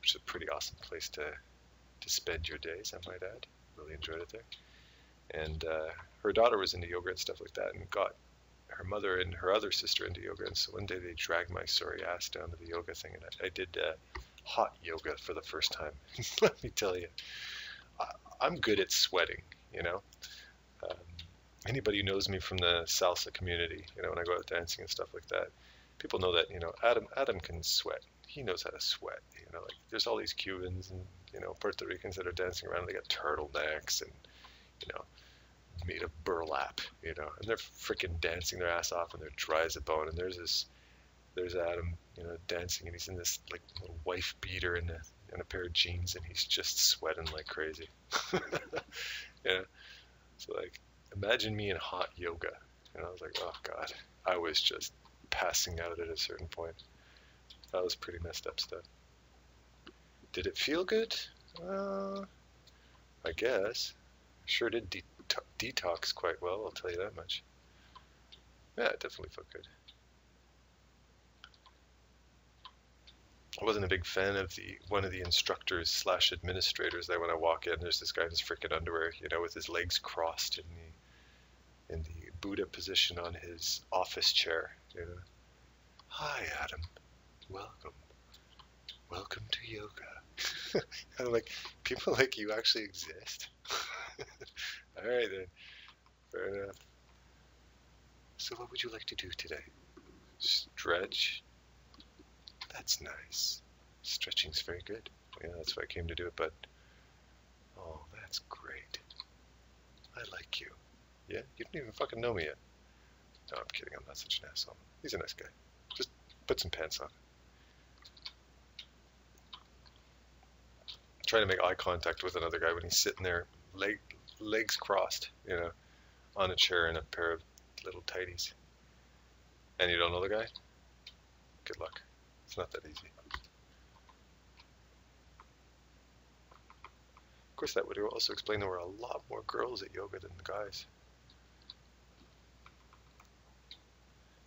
which is a pretty awesome place to to spend your days. I might add, really enjoyed it there. And uh, her daughter was into yoga and stuff like that, and got her mother and her other sister into yoga. And so one day they dragged my sorry ass down to the yoga thing, and I, I did uh, hot yoga for the first time. Let me tell you, I, am good at sweating. You know, um, anybody who knows me from the salsa community, you know, when I go out dancing and stuff like that, people know that you know Adam Adam can sweat he knows how to sweat. You know, like there's all these Cubans and you know Puerto Ricans that are dancing around. They got turtlenecks and you know made of burlap. You know, and they're freaking dancing their ass off and they're dry as a bone. And there's this, there's Adam, you know, dancing and he's in this like little wife beater and a and a pair of jeans and he's just sweating like crazy. yeah. So like, imagine me in hot yoga. And I was like, oh god, I was just passing out at a certain point. That was pretty messed up stuff. Did it feel good? Uh, I guess. Sure did de detox quite well, I'll tell you that much. Yeah, it definitely felt good. I wasn't a big fan of the one of the instructors slash administrators there when I walk in, there's this guy in his freaking underwear, you know, with his legs crossed in the in the Buddha position on his office chair. You know, hi Adam, welcome, welcome to yoga. I'm like, people like you actually exist. All right then, fair enough. So what would you like to do today? Stretch. That's nice. Stretching's very good. Yeah, that's why I came to do it. But oh, that's great. I like you. Yeah, you don't even fucking know me yet. No, I'm kidding. I'm not such an asshole. He's a nice guy. Just put some pants on. trying to make eye contact with another guy when he's sitting there, leg, legs crossed, you know, on a chair in a pair of little tighties. And you don't know the guy? Good luck. It's not that easy. Of course, that would also explain there were a lot more girls at yoga than the guys.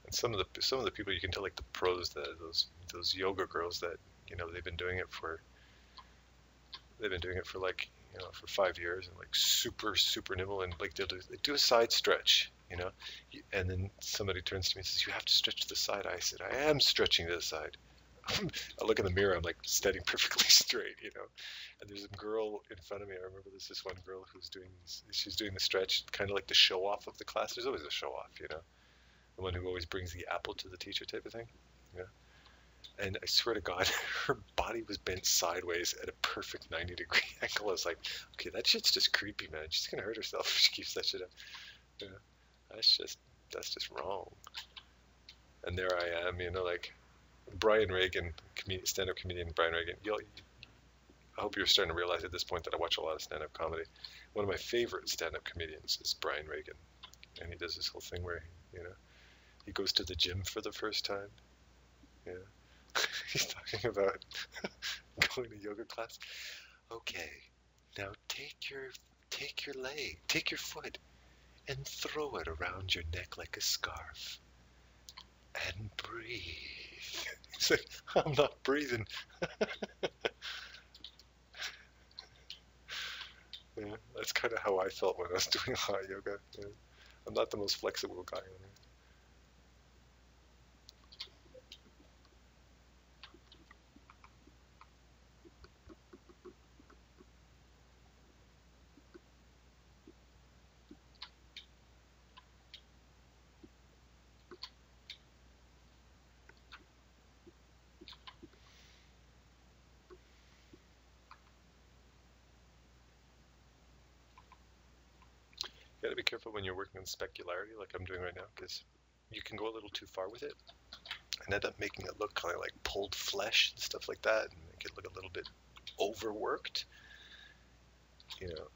And some of the some of the people you can tell, like the pros, the, those those yoga girls that you know they've been doing it for they've been doing it for like you know for five years and like super super nimble and like they'll do, they do a side stretch you know? And then somebody turns to me and says you have to stretch to the side. I said i am stretching to the side. I look in the mirror i'm like standing perfectly straight you know? And there's a girl in front of me i remember there's this one girl who's doing she's doing the stretch kind of like the show off of the class. There's always a show off you know? The one who always brings the apple to the teacher type of thing yeah and I swear to God, her body was bent sideways at a perfect 90 degree angle. I was like, okay, that shit's just creepy, man. She's gonna hurt herself if she keeps that shit up. Know, that's just that's just wrong. And there I am, you know, like Brian Regan, stand-up comedian Brian Regan. You'll, I hope you're starting to realize at this point that I watch a lot of stand-up comedy. One of my favorite stand-up comedians is Brian Regan, and he does this whole thing where you know he goes to the gym for the first time. Yeah, he's talking about going to yoga class. Okay, now take your take your leg, take your foot, and throw it around your neck like a scarf, and breathe. He's like, I'm not breathing. yeah, that's kind of how I felt when I was doing hot yoga. Yeah. I'm not the most flexible guy when you're working on specularity, like I'm doing right now, because you can go a little too far with it and end up making it look kind of like pulled flesh and stuff like that, and make it look a little bit overworked. You know,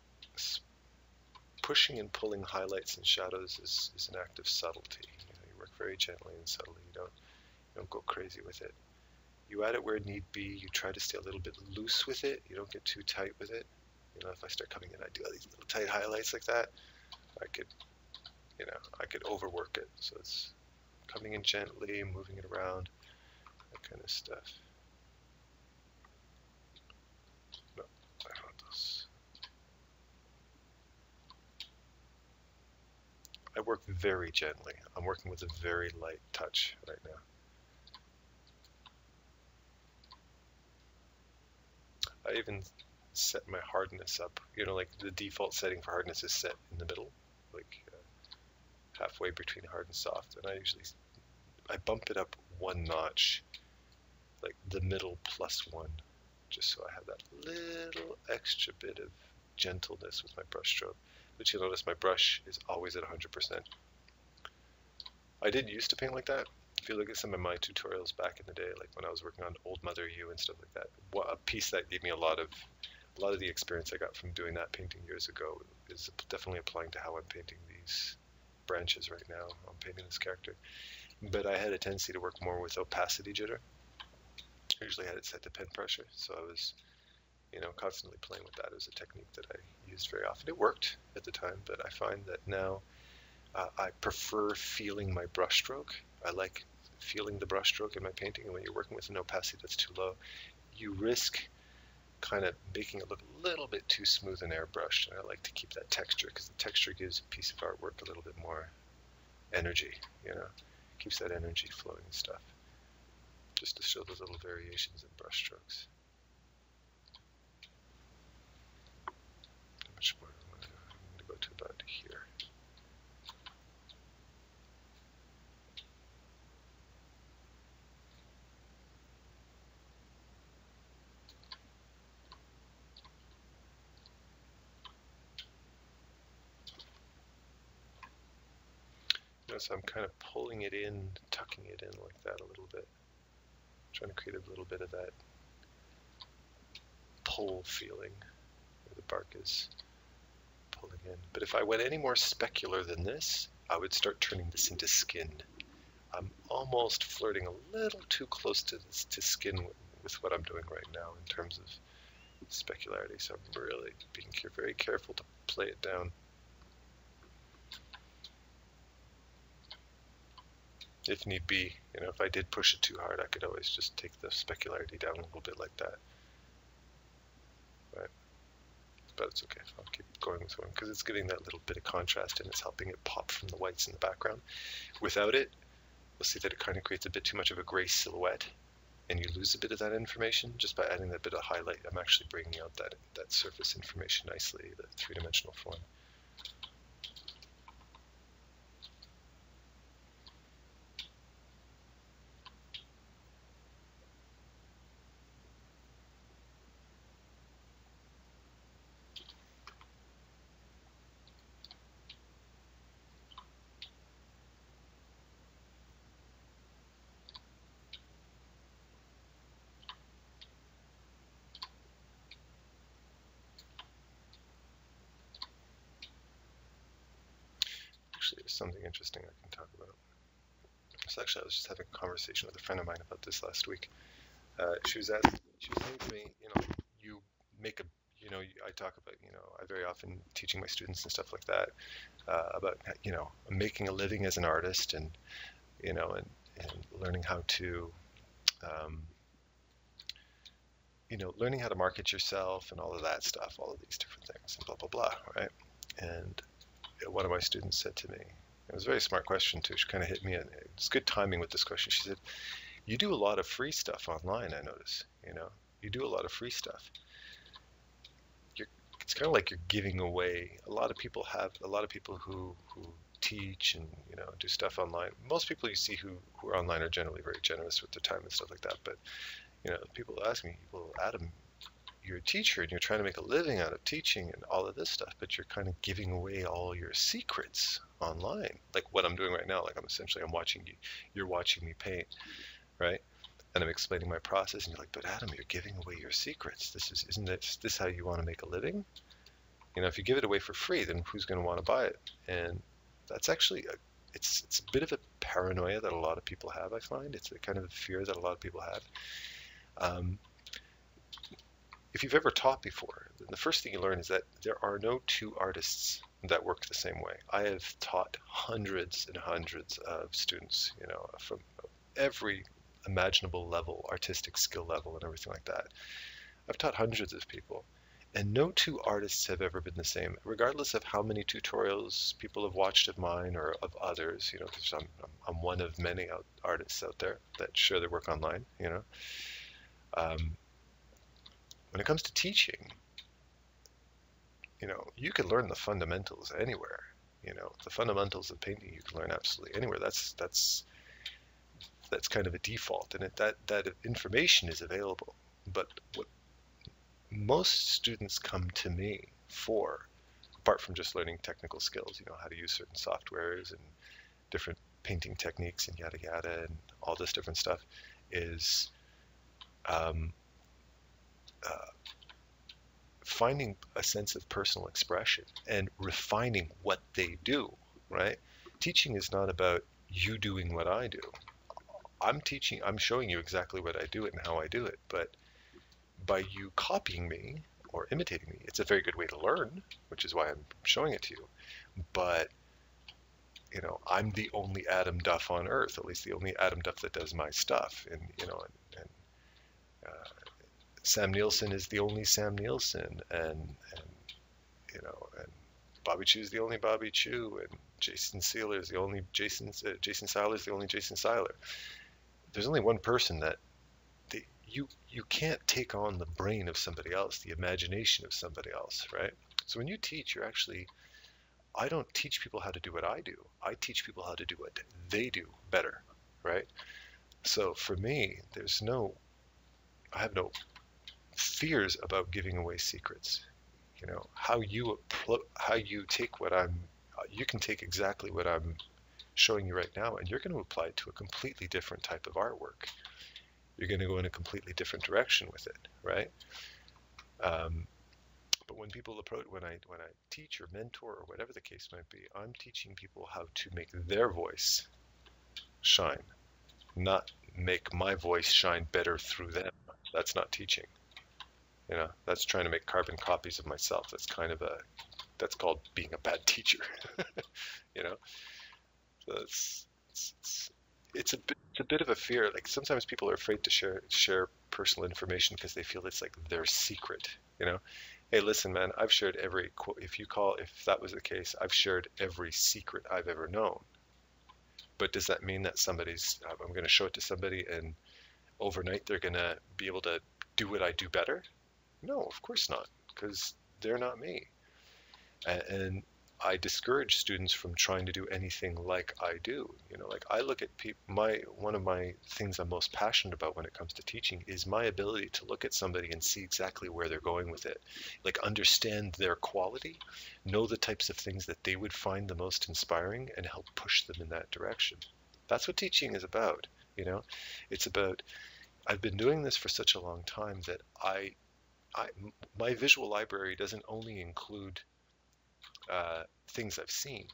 pushing and pulling highlights and shadows is, is an act of subtlety. You, know, you work very gently and subtly. You don't you don't go crazy with it. You add it where it need be. You try to stay a little bit loose with it. You don't get too tight with it. You know, if I start coming in, I do all these little tight highlights like that. I could, you know, I could overwork it. So it's coming in gently, moving it around, that kind of stuff. No, I want this. I work very gently. I'm working with a very light touch right now. I even set my hardness up. You know, like the default setting for hardness is set in the middle like uh, halfway between hard and soft, and I usually I bump it up one notch, like the middle plus one, just so I have that little extra bit of gentleness with my brush stroke. But you'll notice my brush is always at 100%. I did used to paint like that. If you look at some of my tutorials back in the day, like when I was working on Old Mother U and stuff like that, a piece that gave me a lot of a lot of the experience I got from doing that painting years ago is definitely applying to how I'm painting these branches right now. I'm painting this character. But I had a tendency to work more with opacity jitter. I usually had it set to pen pressure, so I was, you know, constantly playing with that as a technique that I used very often. It worked at the time, but I find that now uh, I prefer feeling my brushstroke. I like feeling the brushstroke in my painting, and when you're working with an opacity that's too low, you risk kind of making it look a little bit too smooth and airbrushed. And I like to keep that texture because the texture gives a piece of artwork a little bit more energy, you know, keeps that energy flowing and stuff. Just to show those little variations in brush strokes. How much more? I'm going to go to about here. So I'm kind of pulling it in, tucking it in like that a little bit. Trying to create a little bit of that pull feeling where the bark is pulling in. But if I went any more specular than this, I would start turning this into skin. I'm almost flirting a little too close to this, to skin with, with what I'm doing right now in terms of specularity. So I'm really being very careful to play it down. If need be. You know, if I did push it too hard, I could always just take the specularity down a little bit like that. But, but it's okay. I'll keep going with one because it's getting that little bit of contrast and it's helping it pop from the whites in the background. Without it, we'll see that it kind of creates a bit too much of a gray silhouette and you lose a bit of that information just by adding that bit of highlight. I'm actually bringing out that, that surface information nicely, the three-dimensional form. Actually, I was just having a conversation with a friend of mine about this last week. Uh, she was asking, she was saying to me, you know, you make a, you know, I talk about, you know, I very often teaching my students and stuff like that uh, about, you know, making a living as an artist and, you know, and, and learning how to, um, you know, learning how to market yourself and all of that stuff, all of these different things, and blah blah blah, right? And one of my students said to me, it was a very smart question too. She kind of hit me, and it's good timing with this question. She said, "You do a lot of free stuff online. I notice. You know, you do a lot of free stuff. You're, it's kind of like you're giving away. A lot of people have a lot of people who who teach and you know do stuff online. Most people you see who who are online are generally very generous with their time and stuff like that. But you know, people ask me, well, Adam, you're a teacher and you're trying to make a living out of teaching and all of this stuff, but you're kind of giving away all your secrets online. Like what I'm doing right now, like I'm essentially I'm watching you, you're watching me paint, right? And I'm explaining my process, and you're like, but Adam, you're giving away your secrets. This is isn't this, this how you want to make a living? You know, if you give it away for free, then who's going to want to buy it? And that's actually a, it's it's a bit of a paranoia that a lot of people have. I find it's a kind of fear that a lot of people have. Um, if you've ever taught before, the first thing you learn is that there are no two artists that work the same way. I have taught hundreds and hundreds of students, you know, from every imaginable level, artistic skill level, and everything like that. I've taught hundreds of people, and no two artists have ever been the same, regardless of how many tutorials people have watched of mine or of others. You know, because I'm, I'm one of many out, artists out there that share their work online. You know. Um, when it comes to teaching, you know, you can learn the fundamentals anywhere. You know, the fundamentals of painting you can learn absolutely anywhere. That's that's that's kind of a default, and it, that that information is available. But what most students come to me for, apart from just learning technical skills, you know, how to use certain softwares and different painting techniques and yada yada and all this different stuff, is um, uh, finding a sense of personal expression and refining what they do, right? Teaching is not about you doing what I do. I'm teaching, I'm showing you exactly what I do it and how I do it, but by you copying me or imitating me, it's a very good way to learn, which is why I'm showing it to you. But you know, I'm the only Adam Duff on Earth, at least the only Adam Duff that does my stuff, and you know, and, and uh, Sam Nielsen is the only Sam Nielsen, and and you know, and Bobby Chiu is the only Bobby Chiu, and Jason Seiler is the only Jason. Uh, Jason Seiler is the only Jason Seiler. There's only one person that the, you you can't take on the brain of somebody else, the imagination of somebody else, right? So when you teach, you're actually I don't teach people how to do what I do. I teach people how to do what they do better, right? So for me, there's no I have no fears about giving away secrets. You know how you how you take what I'm. You can take exactly what I'm showing you right now, and you're going to apply it to a completely different type of artwork. You're going to go in a completely different direction with it, right? Um, but when people approach, when I when I teach or mentor or whatever the case might be, I'm teaching people how to make their voice shine, not make my voice shine better through them. That's not teaching. You know, that's trying to make carbon copies of myself. That's kind of a, that's called being a bad teacher. you know, so it's, it's, it's a bit, it's a bit of a fear. Like sometimes people are afraid to share share personal information because they feel it's like their secret. You know, hey, listen, man, I've shared every. If you call, if that was the case, I've shared every secret I've ever known. But does that mean that somebody's? I'm going to show it to somebody and overnight they're going to be able to do what I do better? No, of course not, because they're not me. And I discourage students from trying to do anything like I do. You know, like I look at people. My one of my things I'm most passionate about when it comes to teaching is my ability to look at somebody and see exactly where they're going with it. Like understand their quality, know the types of things that they would find the most inspiring, and help push them in that direction. That's what teaching is about. You know, it's about. I've been doing this for such a long time that I I, my visual library doesn't only include uh, things I've seen.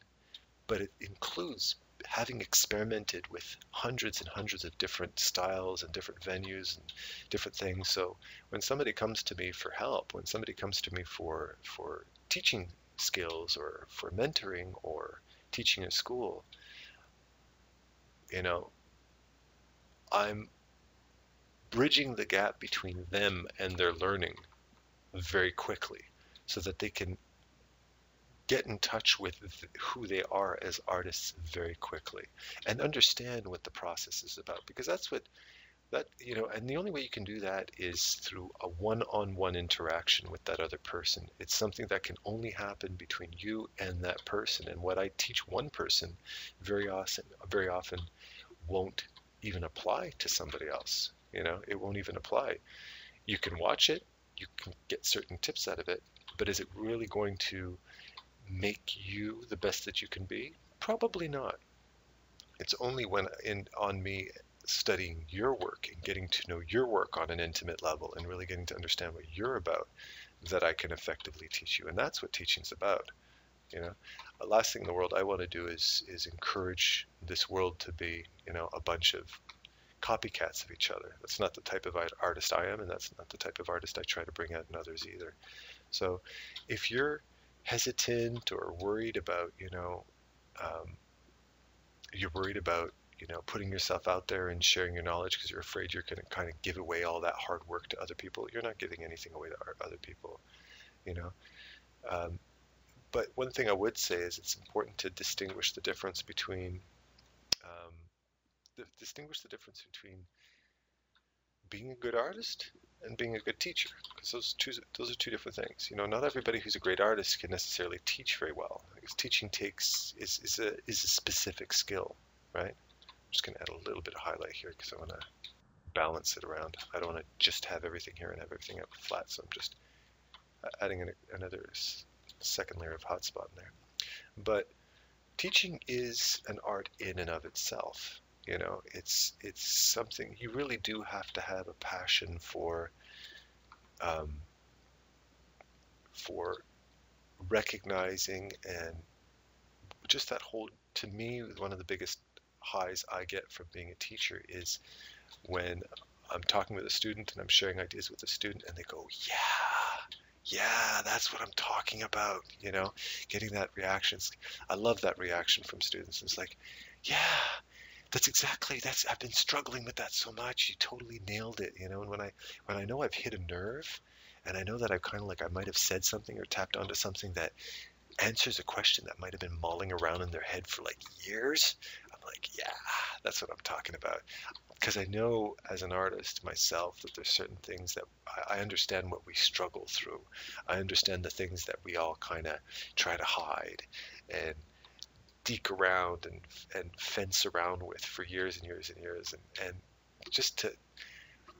but it includes having experimented with hundreds and hundreds of different styles and different venues and different things. So when somebody comes to me for help, when somebody comes to me for for teaching skills or for mentoring or teaching in school, you know, I'm bridging the gap between them and their learning very quickly so that they can get in touch with who they are as artists very quickly and understand what the process is about because that's what that you know and the only way you can do that is through a one-on-one interaction with that other person. It's something that can only happen between you and that person and what i teach one person very often very often won't even apply to somebody else you know it won't even apply. You can watch it you can get certain tips out of it but is it really going to make you the best that you can be? Probably not. It's only when in on me studying your work and getting to know your work on an intimate level and really getting to understand what you're about that I can effectively teach you. And that's what teaching's about. You know, the last thing in the world I want to do is is encourage this world to be, you know, a bunch of copycats of each other. That's not the type of artist I am, and that's not the type of artist I try to bring out in others either. So, if you're hesitant or worried about, you know, um, you're worried about, you know, putting yourself out there and sharing your knowledge because you're afraid you're going to kind of give away all that hard work to other people. You're not giving anything away to other people, you know. Um, but one thing I would say is it's important to distinguish the difference between um, distinguish the difference between being a good artist and being a good teacher because those two those are two different things. You know not everybody who's a great artist can necessarily teach very well. Because teaching takes is, is a is a specific skill right? I'm just going to add a little bit of highlight here because i want to balance it around. I don't want to just have everything here and have everything out flat so i'm just adding an, another second layer of hotspot in there. But teaching is an art in and of itself you know, it's it's something you really do have to have a passion for um, for recognizing and just that whole to me one of the biggest highs I get from being a teacher is when I'm talking with a student and I'm sharing ideas with a student and they go, yeah, yeah, that's what I'm talking about. You know, getting that reaction. I love that reaction from students. It's like, yeah, that's exactly that's I've been struggling with that so much. You totally nailed it, you know. And when I when I know I've hit a nerve, and I know that I've kind of like I might have said something or tapped onto something that answers a question that might have been mulling around in their head for like years. I'm like, yeah, that's what I'm talking about. Because I know as an artist myself that there's certain things that I, understand what we struggle through. I understand the things that we all kind of try to hide. And deke around and and fence around with for years and years and years. And, and just to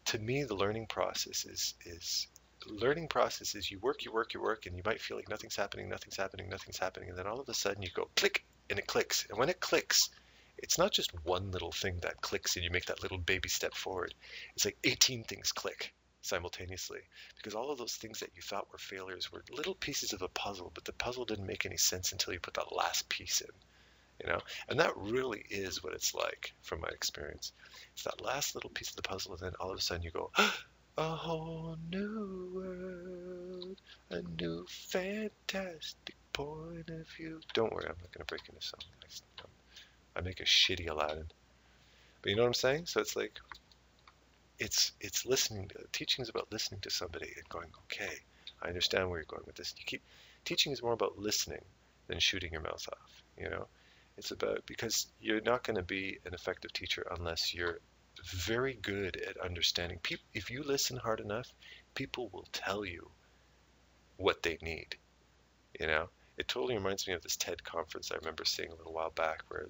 to me the learning process is is learning process is you work you work you work and you might feel like nothing's happening nothing's happening nothing's happening. And then all of a sudden you go click and it clicks. And when it clicks it's not just one little thing that clicks and you make that little baby step forward. It's like 18 things click simultaneously because all of those things that you thought were failures were little pieces of a puzzle but the puzzle didn't make any sense until you put that last piece in you know? And that really is what it's like from my experience. It's that last little piece of the puzzle and then all of a sudden you go a whole new world a new fantastic point of view. Don't worry i'm not going to break into song I, I make a shitty aladdin. But you know what i'm saying? So it's like it's it's listening teaching is about listening to somebody and going okay i understand where you're going with this. You keep teaching is more about listening than shooting your mouth off you know it's about because you're not going to be an effective teacher unless you're very good at understanding people. If you listen hard enough, people will tell you what they need. You know, it totally reminds me of this TED conference I remember seeing a little while back, where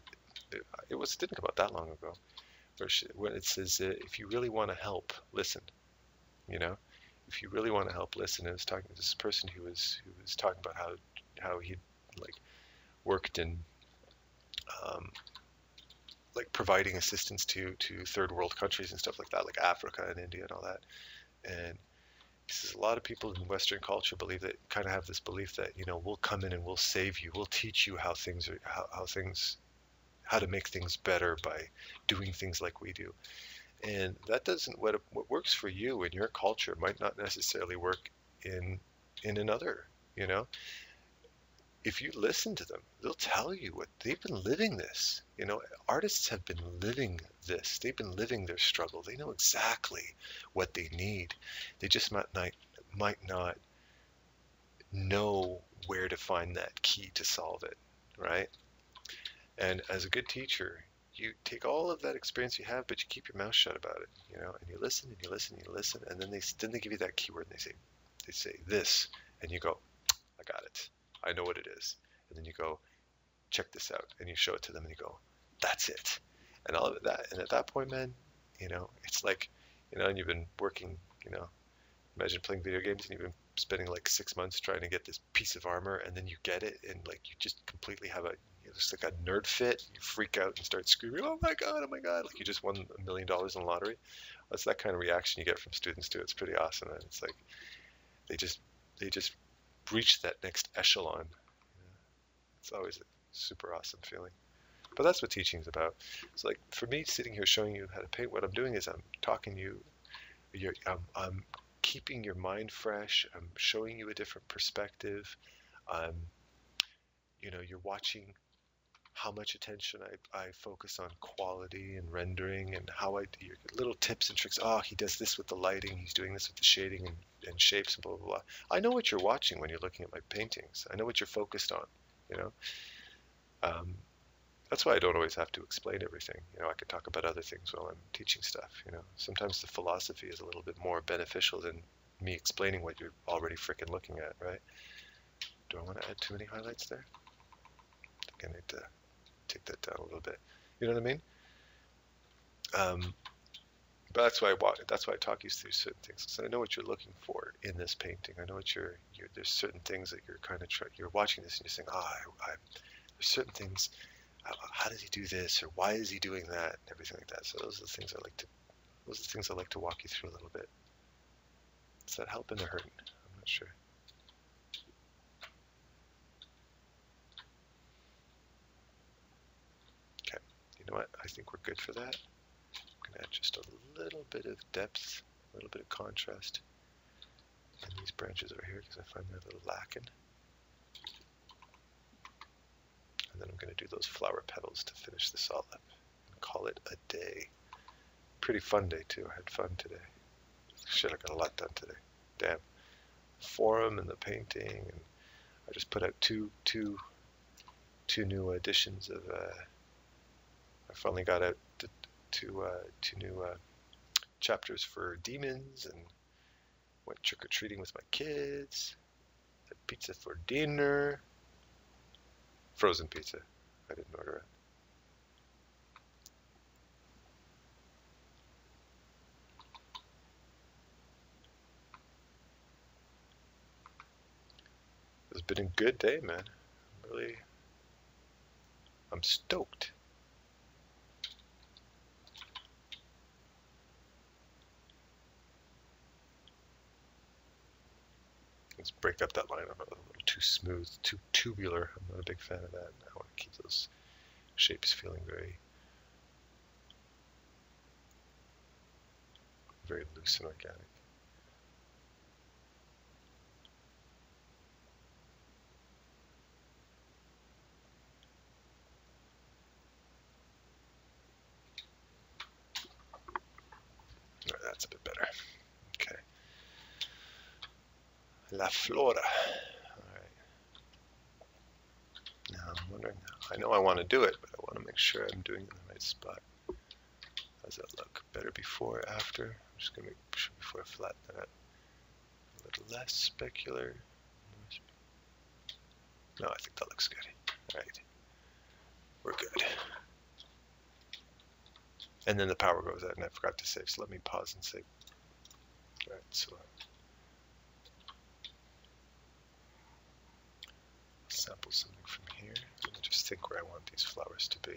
it, it was didn't come out that long ago, where, she, it says uh, if you really want to help, listen. You know, if you really want to help, listen. And it was talking to this person who was who was talking about how how he like worked in um, like providing assistance to to third world countries and stuff like that, like Africa and India and all that. And Because a lot of people in Western culture believe that kind of have this belief that you know we'll come in and we'll save you, we'll teach you how things are, how, how things, how to make things better by doing things like we do, and that doesn't what what works for you in your culture might not necessarily work in in another. You know, if you listen to them, they'll tell you what they've been living this. You know, artists have been living this. They've been living their struggle. They know exactly what they need. They just might not might not know where to find that key to solve it, right? And as a good teacher, you take all of that experience you have, but you keep your mouth shut about it, you know, and you listen and you listen and you listen, and then they then they give you that keyword and they say they say this, and you go, I got it I know what it is. And then you go, check this out. And you show it to them and you go, that's it. And all of that. And at that point, man, you know, it's like, you know, and you've been working, you know, imagine playing video games and you've been spending like six months trying to get this piece of armor and then you get it and like you just completely have a, you know, like a nerd fit. You freak out and start screaming, oh my God, oh my God. Like you just won a million dollars in the lottery. That's that kind of reaction you get from students too. It's pretty awesome. And it's like, they just, they just reach that next echelon. It's always a super awesome feeling. But that's what teaching is about. It's like for me, sitting here showing you how to paint. What I'm doing is I'm talking to you. You're, I'm, I'm keeping your mind fresh. I'm showing you a different perspective. I'm, you know, you're watching how much attention I, I focus on quality and rendering and how I do little tips and tricks. Oh, he does this with the lighting. He's doing this with the shading and, and shapes and blah, blah, blah. I know what you're watching when you're looking at my paintings. I know what you're focused on, you know. Um, that's why I don't always have to explain everything. You know, I could talk about other things while I'm teaching stuff, you know. Sometimes the philosophy is a little bit more beneficial than me explaining what you're already freaking looking at, right? Do I want to add too many highlights there? I think I need to take that down a little bit. You know what I mean? Um, but that's why I that's why I talk you through certain things because I know what you're looking for in this painting. I know what you're, you're there's certain things that you're kind of you're watching this and you're saying, ah, I, I, there's certain things. Uh, how does he do this or why is he doing that and everything like that. So those are the things I like to those are the things I like to walk you through a little bit. Does that help in the hurting? I'm not sure. Know what? I think we're good for that. I'm going to add just a little bit of depth, a little bit of contrast in these branches over here because I find they're a little lacking. And then I'm going to do those flower petals to finish this all up and call it a day. Pretty fun day too. I had fun today. Shit, I got a lot done today. Damn. Forum and the painting, and I just put out two two two new editions of uh, I finally got out to, to uh, two new uh, chapters for demons and went trick or treating with my kids. Had pizza for dinner. Frozen pizza. I didn't order it. It's been a good day, man. I'm really, I'm stoked. Break up that line. A little too smooth, too tubular. I'm not a big fan of that. I want to keep those shapes feeling very, very loose and organic. that's a bit better. La Flora. Now I'm wondering, I know I want to do it, but I want to make sure I'm doing it in the right spot. How does that look? Better before, after? I'm just going to make sure before I flatten that a little less specular. No, I think that looks good. Alright. We're good. And then the power goes out and I forgot to save, so let me pause and save. Alright, so sample something from here and just think where I want these flowers to be.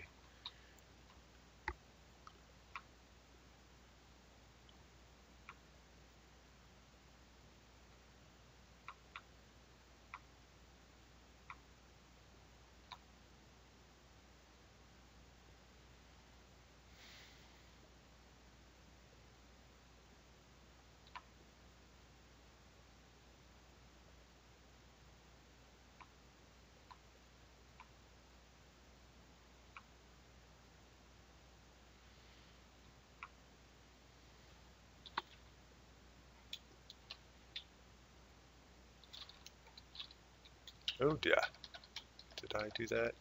Oh dear. Did I do that?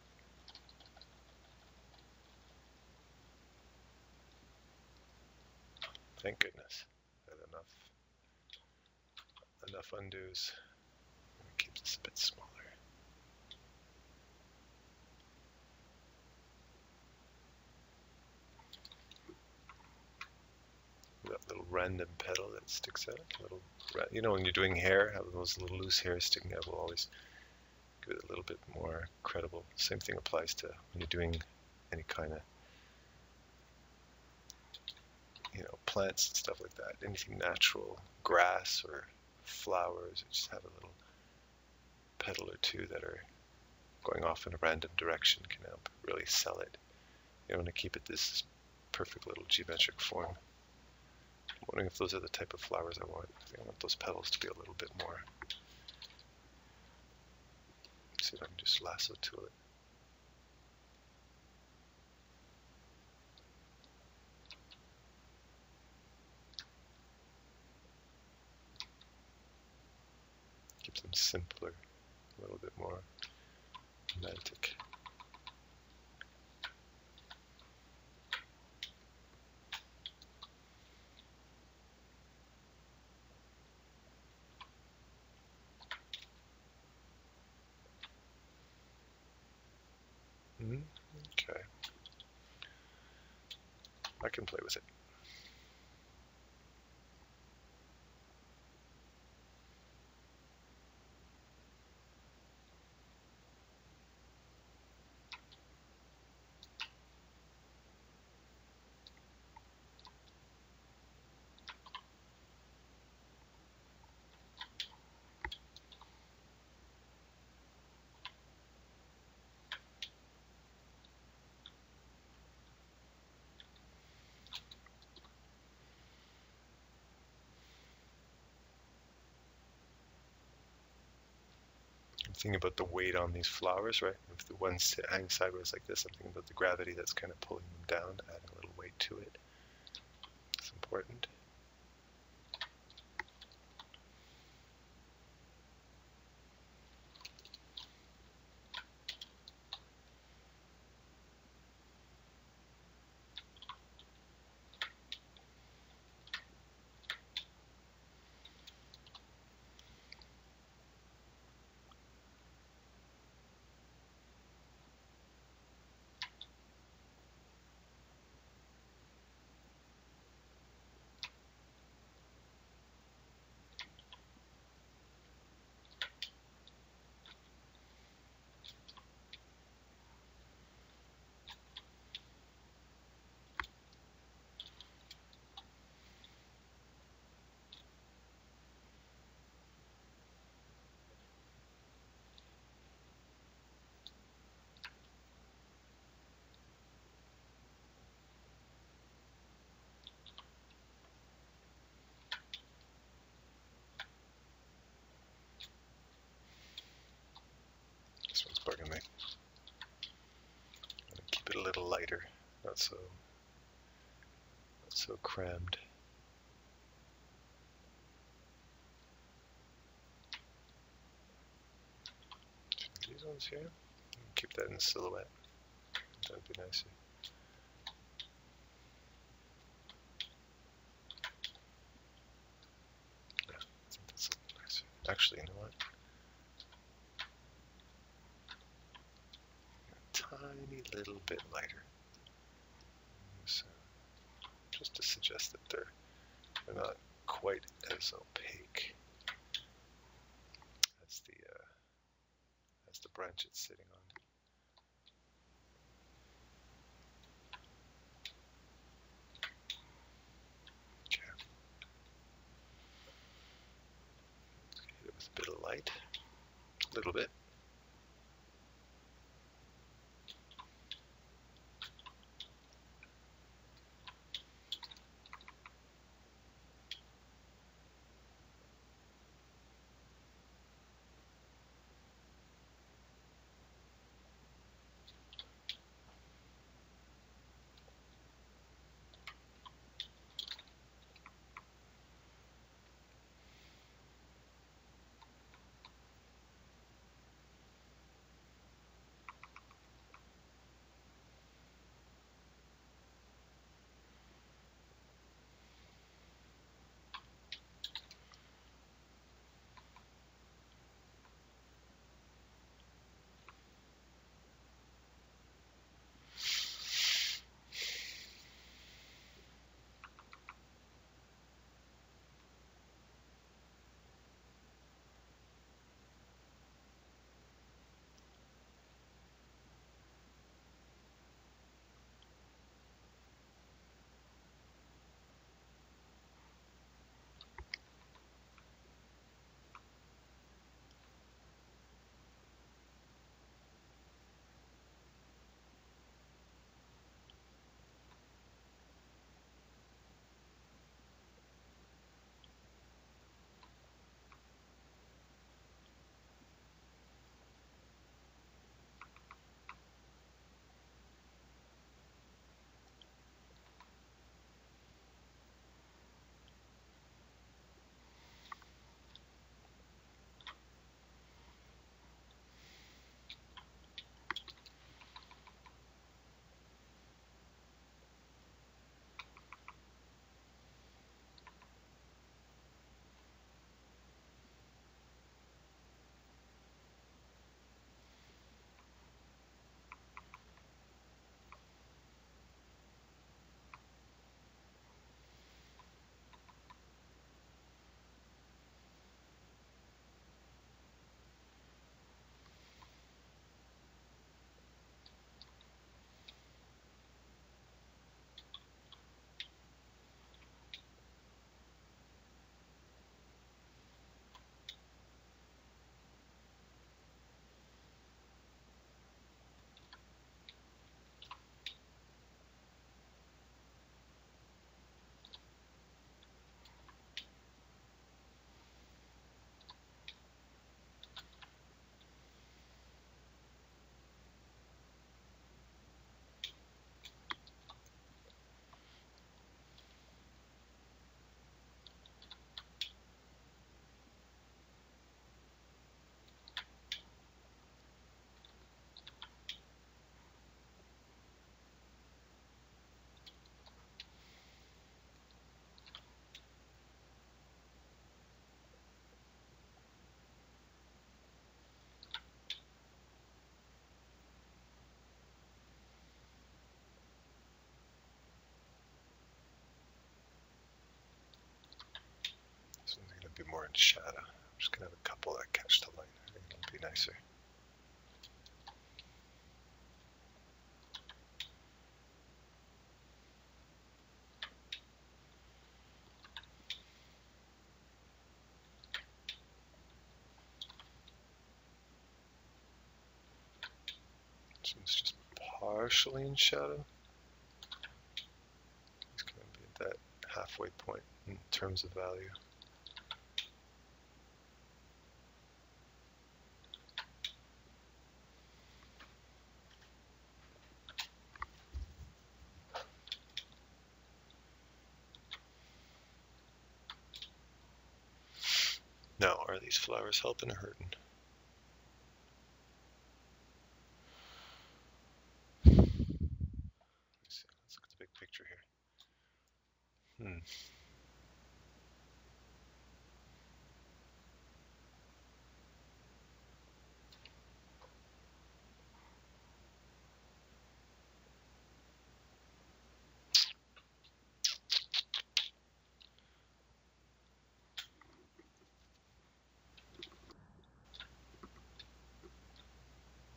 Thank goodness. Got enough enough undos. Keep this a bit smaller. That little random petal that sticks out, little, you know, when you're doing hair, have those little loose hairs sticking out will always give it a little bit more credible. Same thing applies to when you're doing any kind of you know, plants and stuff like that. Anything natural, grass or flowers, just have a little petal or two that are going off in a random direction can help really sell it. You want to keep it this perfect little geometric form. I'm wondering if those are the type of flowers I want. I want those petals to be a little bit more. I can just lasso to it. keeps them simpler, a little bit more romantic. Mm-hmm. Okay. I can play with it. Thinking about the weight on these flowers, right? If the ones hang sideways like this, I'm thinking about the gravity that's kind of pulling them down, adding a little weight to it. It's important. Me. keep it a little lighter, not so not so crammed. These ones here, keep that in silhouette. That'd be nicer. Actually, you know what? Tiny little bit lighter. So just to suggest that they're, they're not quite as opaque as the uh, as the branch it's sitting on. A little bit. More in shadow. I'm just going to have a couple that catch the light. I think it'll be nicer. So it's just partially in shadow. It's going to be at that halfway point in terms of value. Now, are these flowers helping or hurting? Let's see. Let's look at the big picture here. Hmm.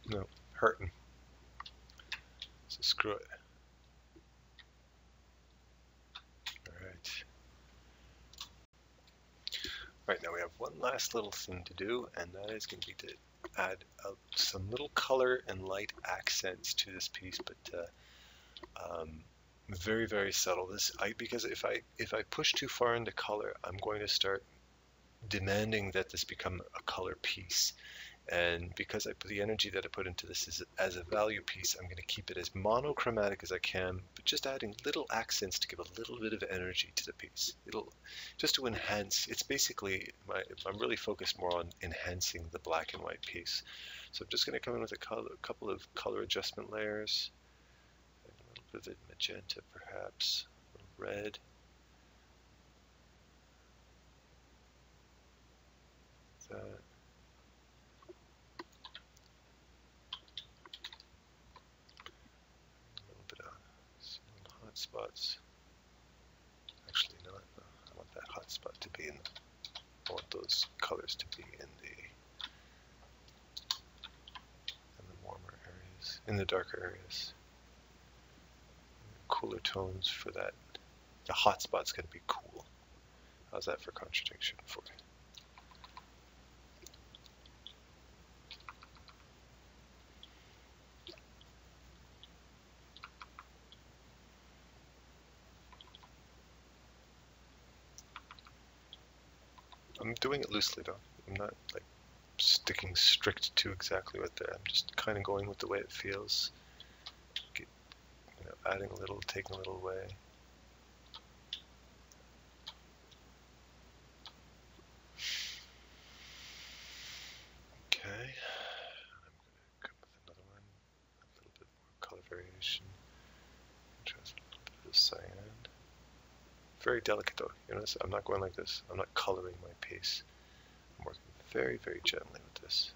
No, hurting. So screw it. Alright. Right, now we have one little thing to do, and that is going to be to add uh, some little color and light accents to this piece, but uh, um, very, very subtle. This, I, because if I if I push too far into color, I'm going to start demanding that this become a color piece. And because I put the energy that I put into this is as a value piece, I'm going to keep it as monochromatic as I can, but just adding little accents to give a little bit of energy to the piece. It'll just to enhance. It's basically my, I'm really focused more on enhancing the black and white piece. So I'm just going to come in with a, color, a couple of color adjustment layers, a little bit of magenta perhaps, red. That. Spots. Actually, not. No, I want that hotspot to be in. I want those colors to be in the in the warmer areas, in the darker areas. Cooler tones for that. The hotspot's going to be cool. How's that for contradiction for you? I'm doing it loosely though. I'm not like sticking strict to exactly what they're. I'm just kind of going with the way it feels. Get, you know, adding a little, taking a little away. Okay, I'm gonna come with another one, a little bit more color variation. Just a little bit of cyan very delicate though. You notice I'm not going like this. I'm not coloring my piece. I'm working very, very gently with this.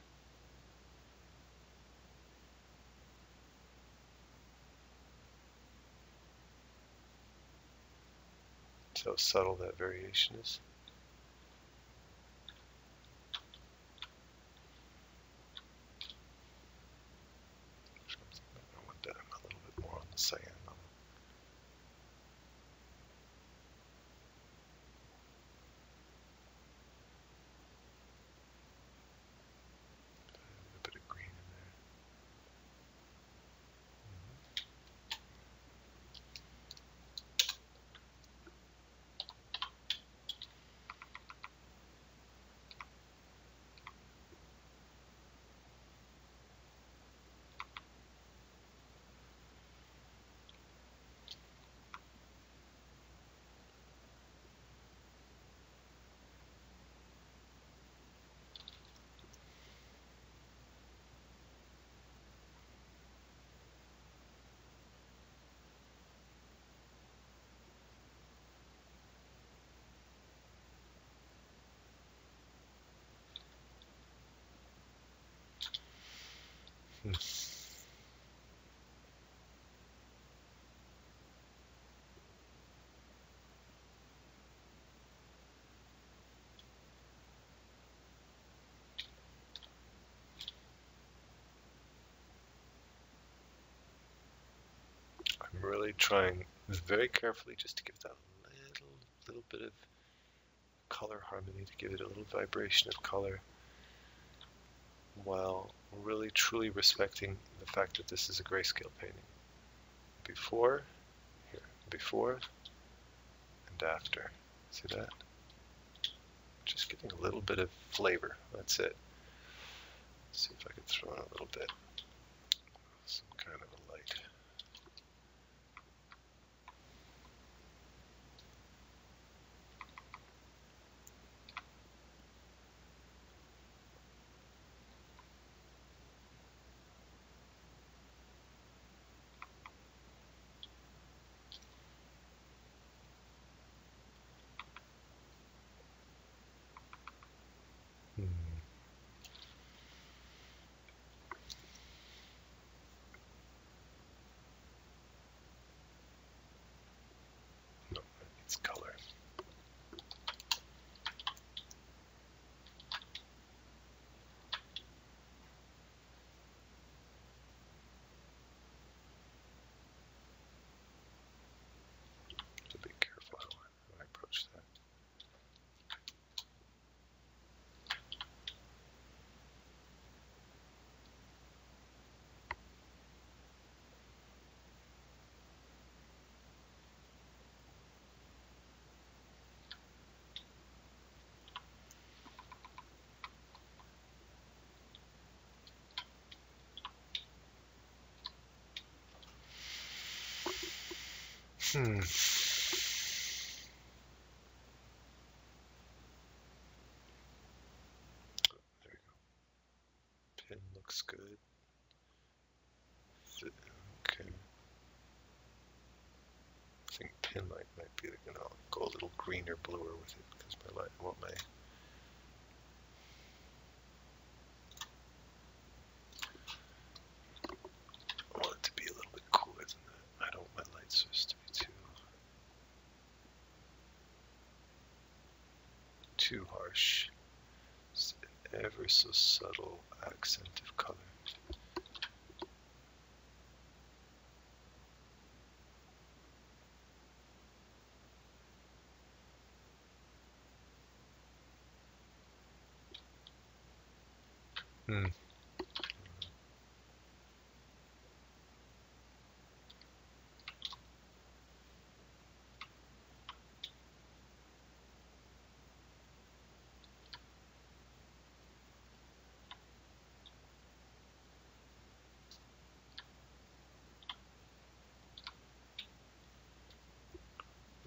So subtle that variation is. Hmm. I'm really trying very carefully just to give that little little bit of color harmony to give it a little vibration of color while really truly respecting the fact that this is a grayscale painting. Before, here, before, and after. See that? Just getting a little bit of flavor. That's it. Let's see if I can throw in a little bit. Some kind of a light. Hmm. No, it's color. To be careful how I, how I approach that. Hmm. There we go. Pin looks good. Okay. I think pin light might be, know, go a little greener, bluer with it because my light, I want my I want it to be a little bit cooler than that. I don't want my light source to be too too harsh. Ever so subtle accent of color. Hmm.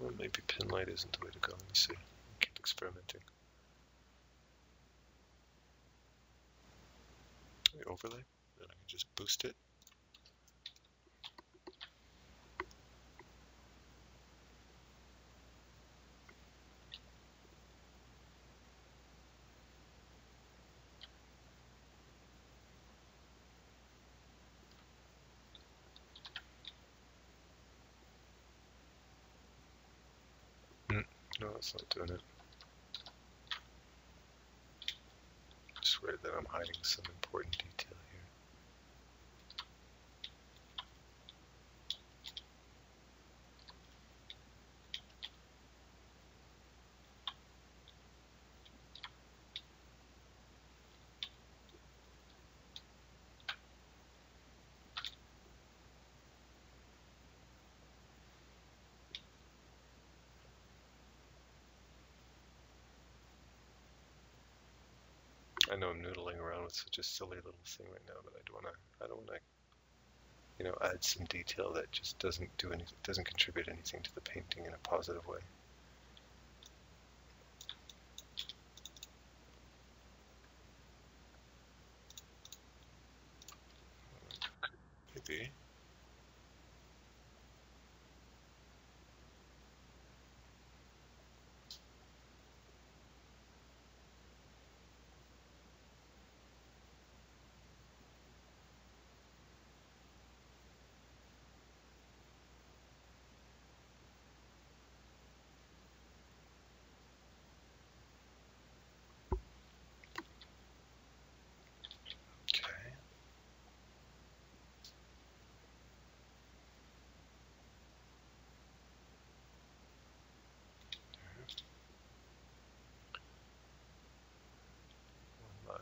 Well, maybe pin light isn't the way to go. Let me see. Keep experimenting. Overlay, and I can just boost it. It's not doing it. Just worried that I'm hiding some important detail here. I know I'm noodling around with such a silly little thing right now, but I don't want to. I don't want to, you know, add some detail that just doesn't do anything, doesn't contribute anything to the painting in a positive way. Maybe. Okay.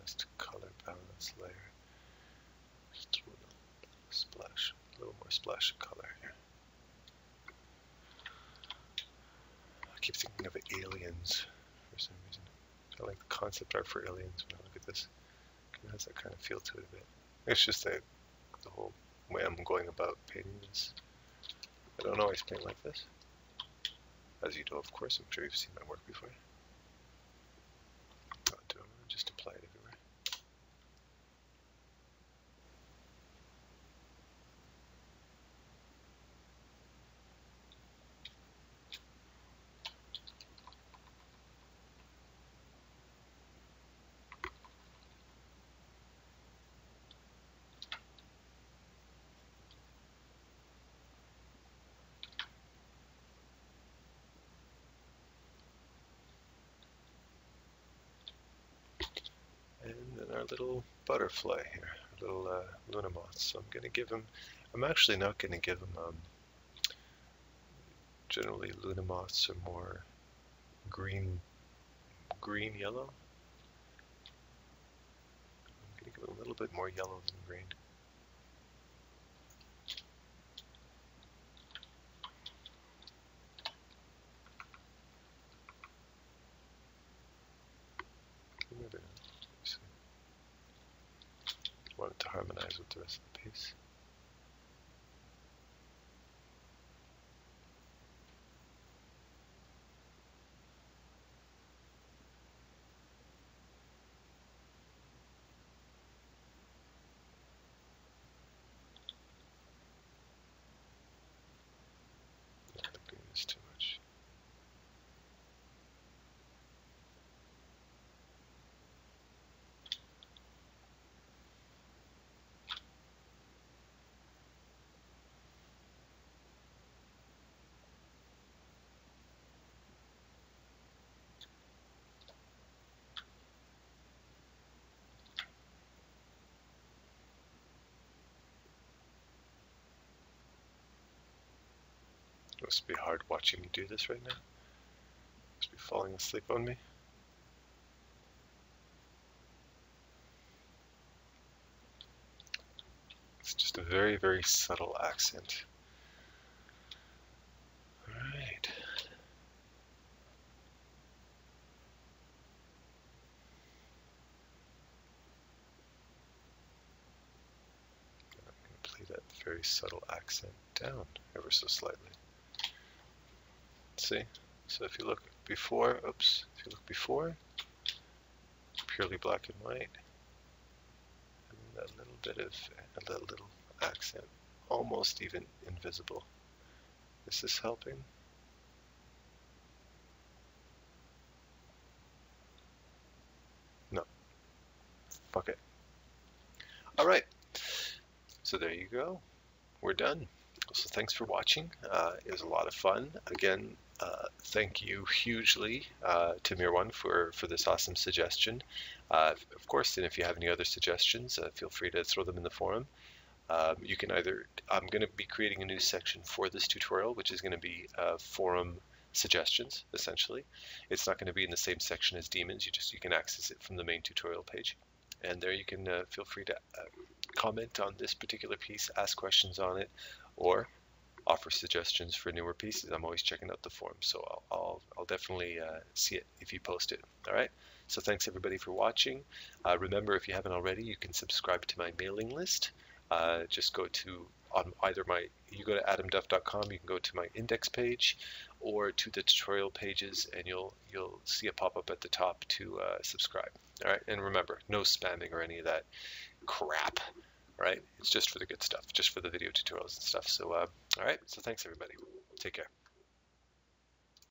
Contrast color balance layer. Just a little splash, a little more splash of color here. I keep thinking of aliens for some reason. I like the concept art for aliens when I look at this. It has that kind of feel to it a bit. It's just that the whole way I'm going about painting this. I don't always paint like this. As you know, of course, I'm sure you've seen my work before. just apply it everywhere. Our little butterfly here, little uh, Luna moth. So I'm going to give him, I'm actually not going to give him, um, generally Luna moths are more green, green yellow. I'm going to give him a little bit more yellow than green. Want it to harmonize with the rest of the piece. It must be hard watching me do this right now. Must be falling asleep on me. It's just a very, very subtle accent. Alright. I'm going to play that very subtle accent down ever so slightly see. So if you look before, oops, if you look before, purely black and white, and that little bit of, a little accent, almost even invisible. Is this helping? No. Fuck it. All right. So there you go. We're done. So thanks for watching. Uh, it was a lot of fun. Again, uh, thank you hugely uh, to Mirwan for, for this awesome suggestion. Uh, of course, and if you have any other suggestions, uh, feel free to throw them in the forum. Um, you can either, I'm going to be creating a new section for this tutorial, which is going to be uh, forum suggestions, essentially. It's not going to be in the same section as demons, you just you can access it from the main tutorial page. And there you can feel free to comment on this particular piece, ask questions on it, or offer suggestions for newer pieces. I'm always checking out the forum, so I'll, I'll, I'll definitely uh, see it if you post it. All right. So thanks everybody for watching. Uh, remember, if you haven't already, you can subscribe to my mailing list. Uh, just go to on either my you go to adamduff.com you can go to my index page or to the tutorial pages and you'll you'll see a pop-up at the top to uh, subscribe all right and remember no spamming or any of that crap right? It's just for the good stuff, just for the video tutorials and stuff. So, uh, all right. So thanks everybody. Take care.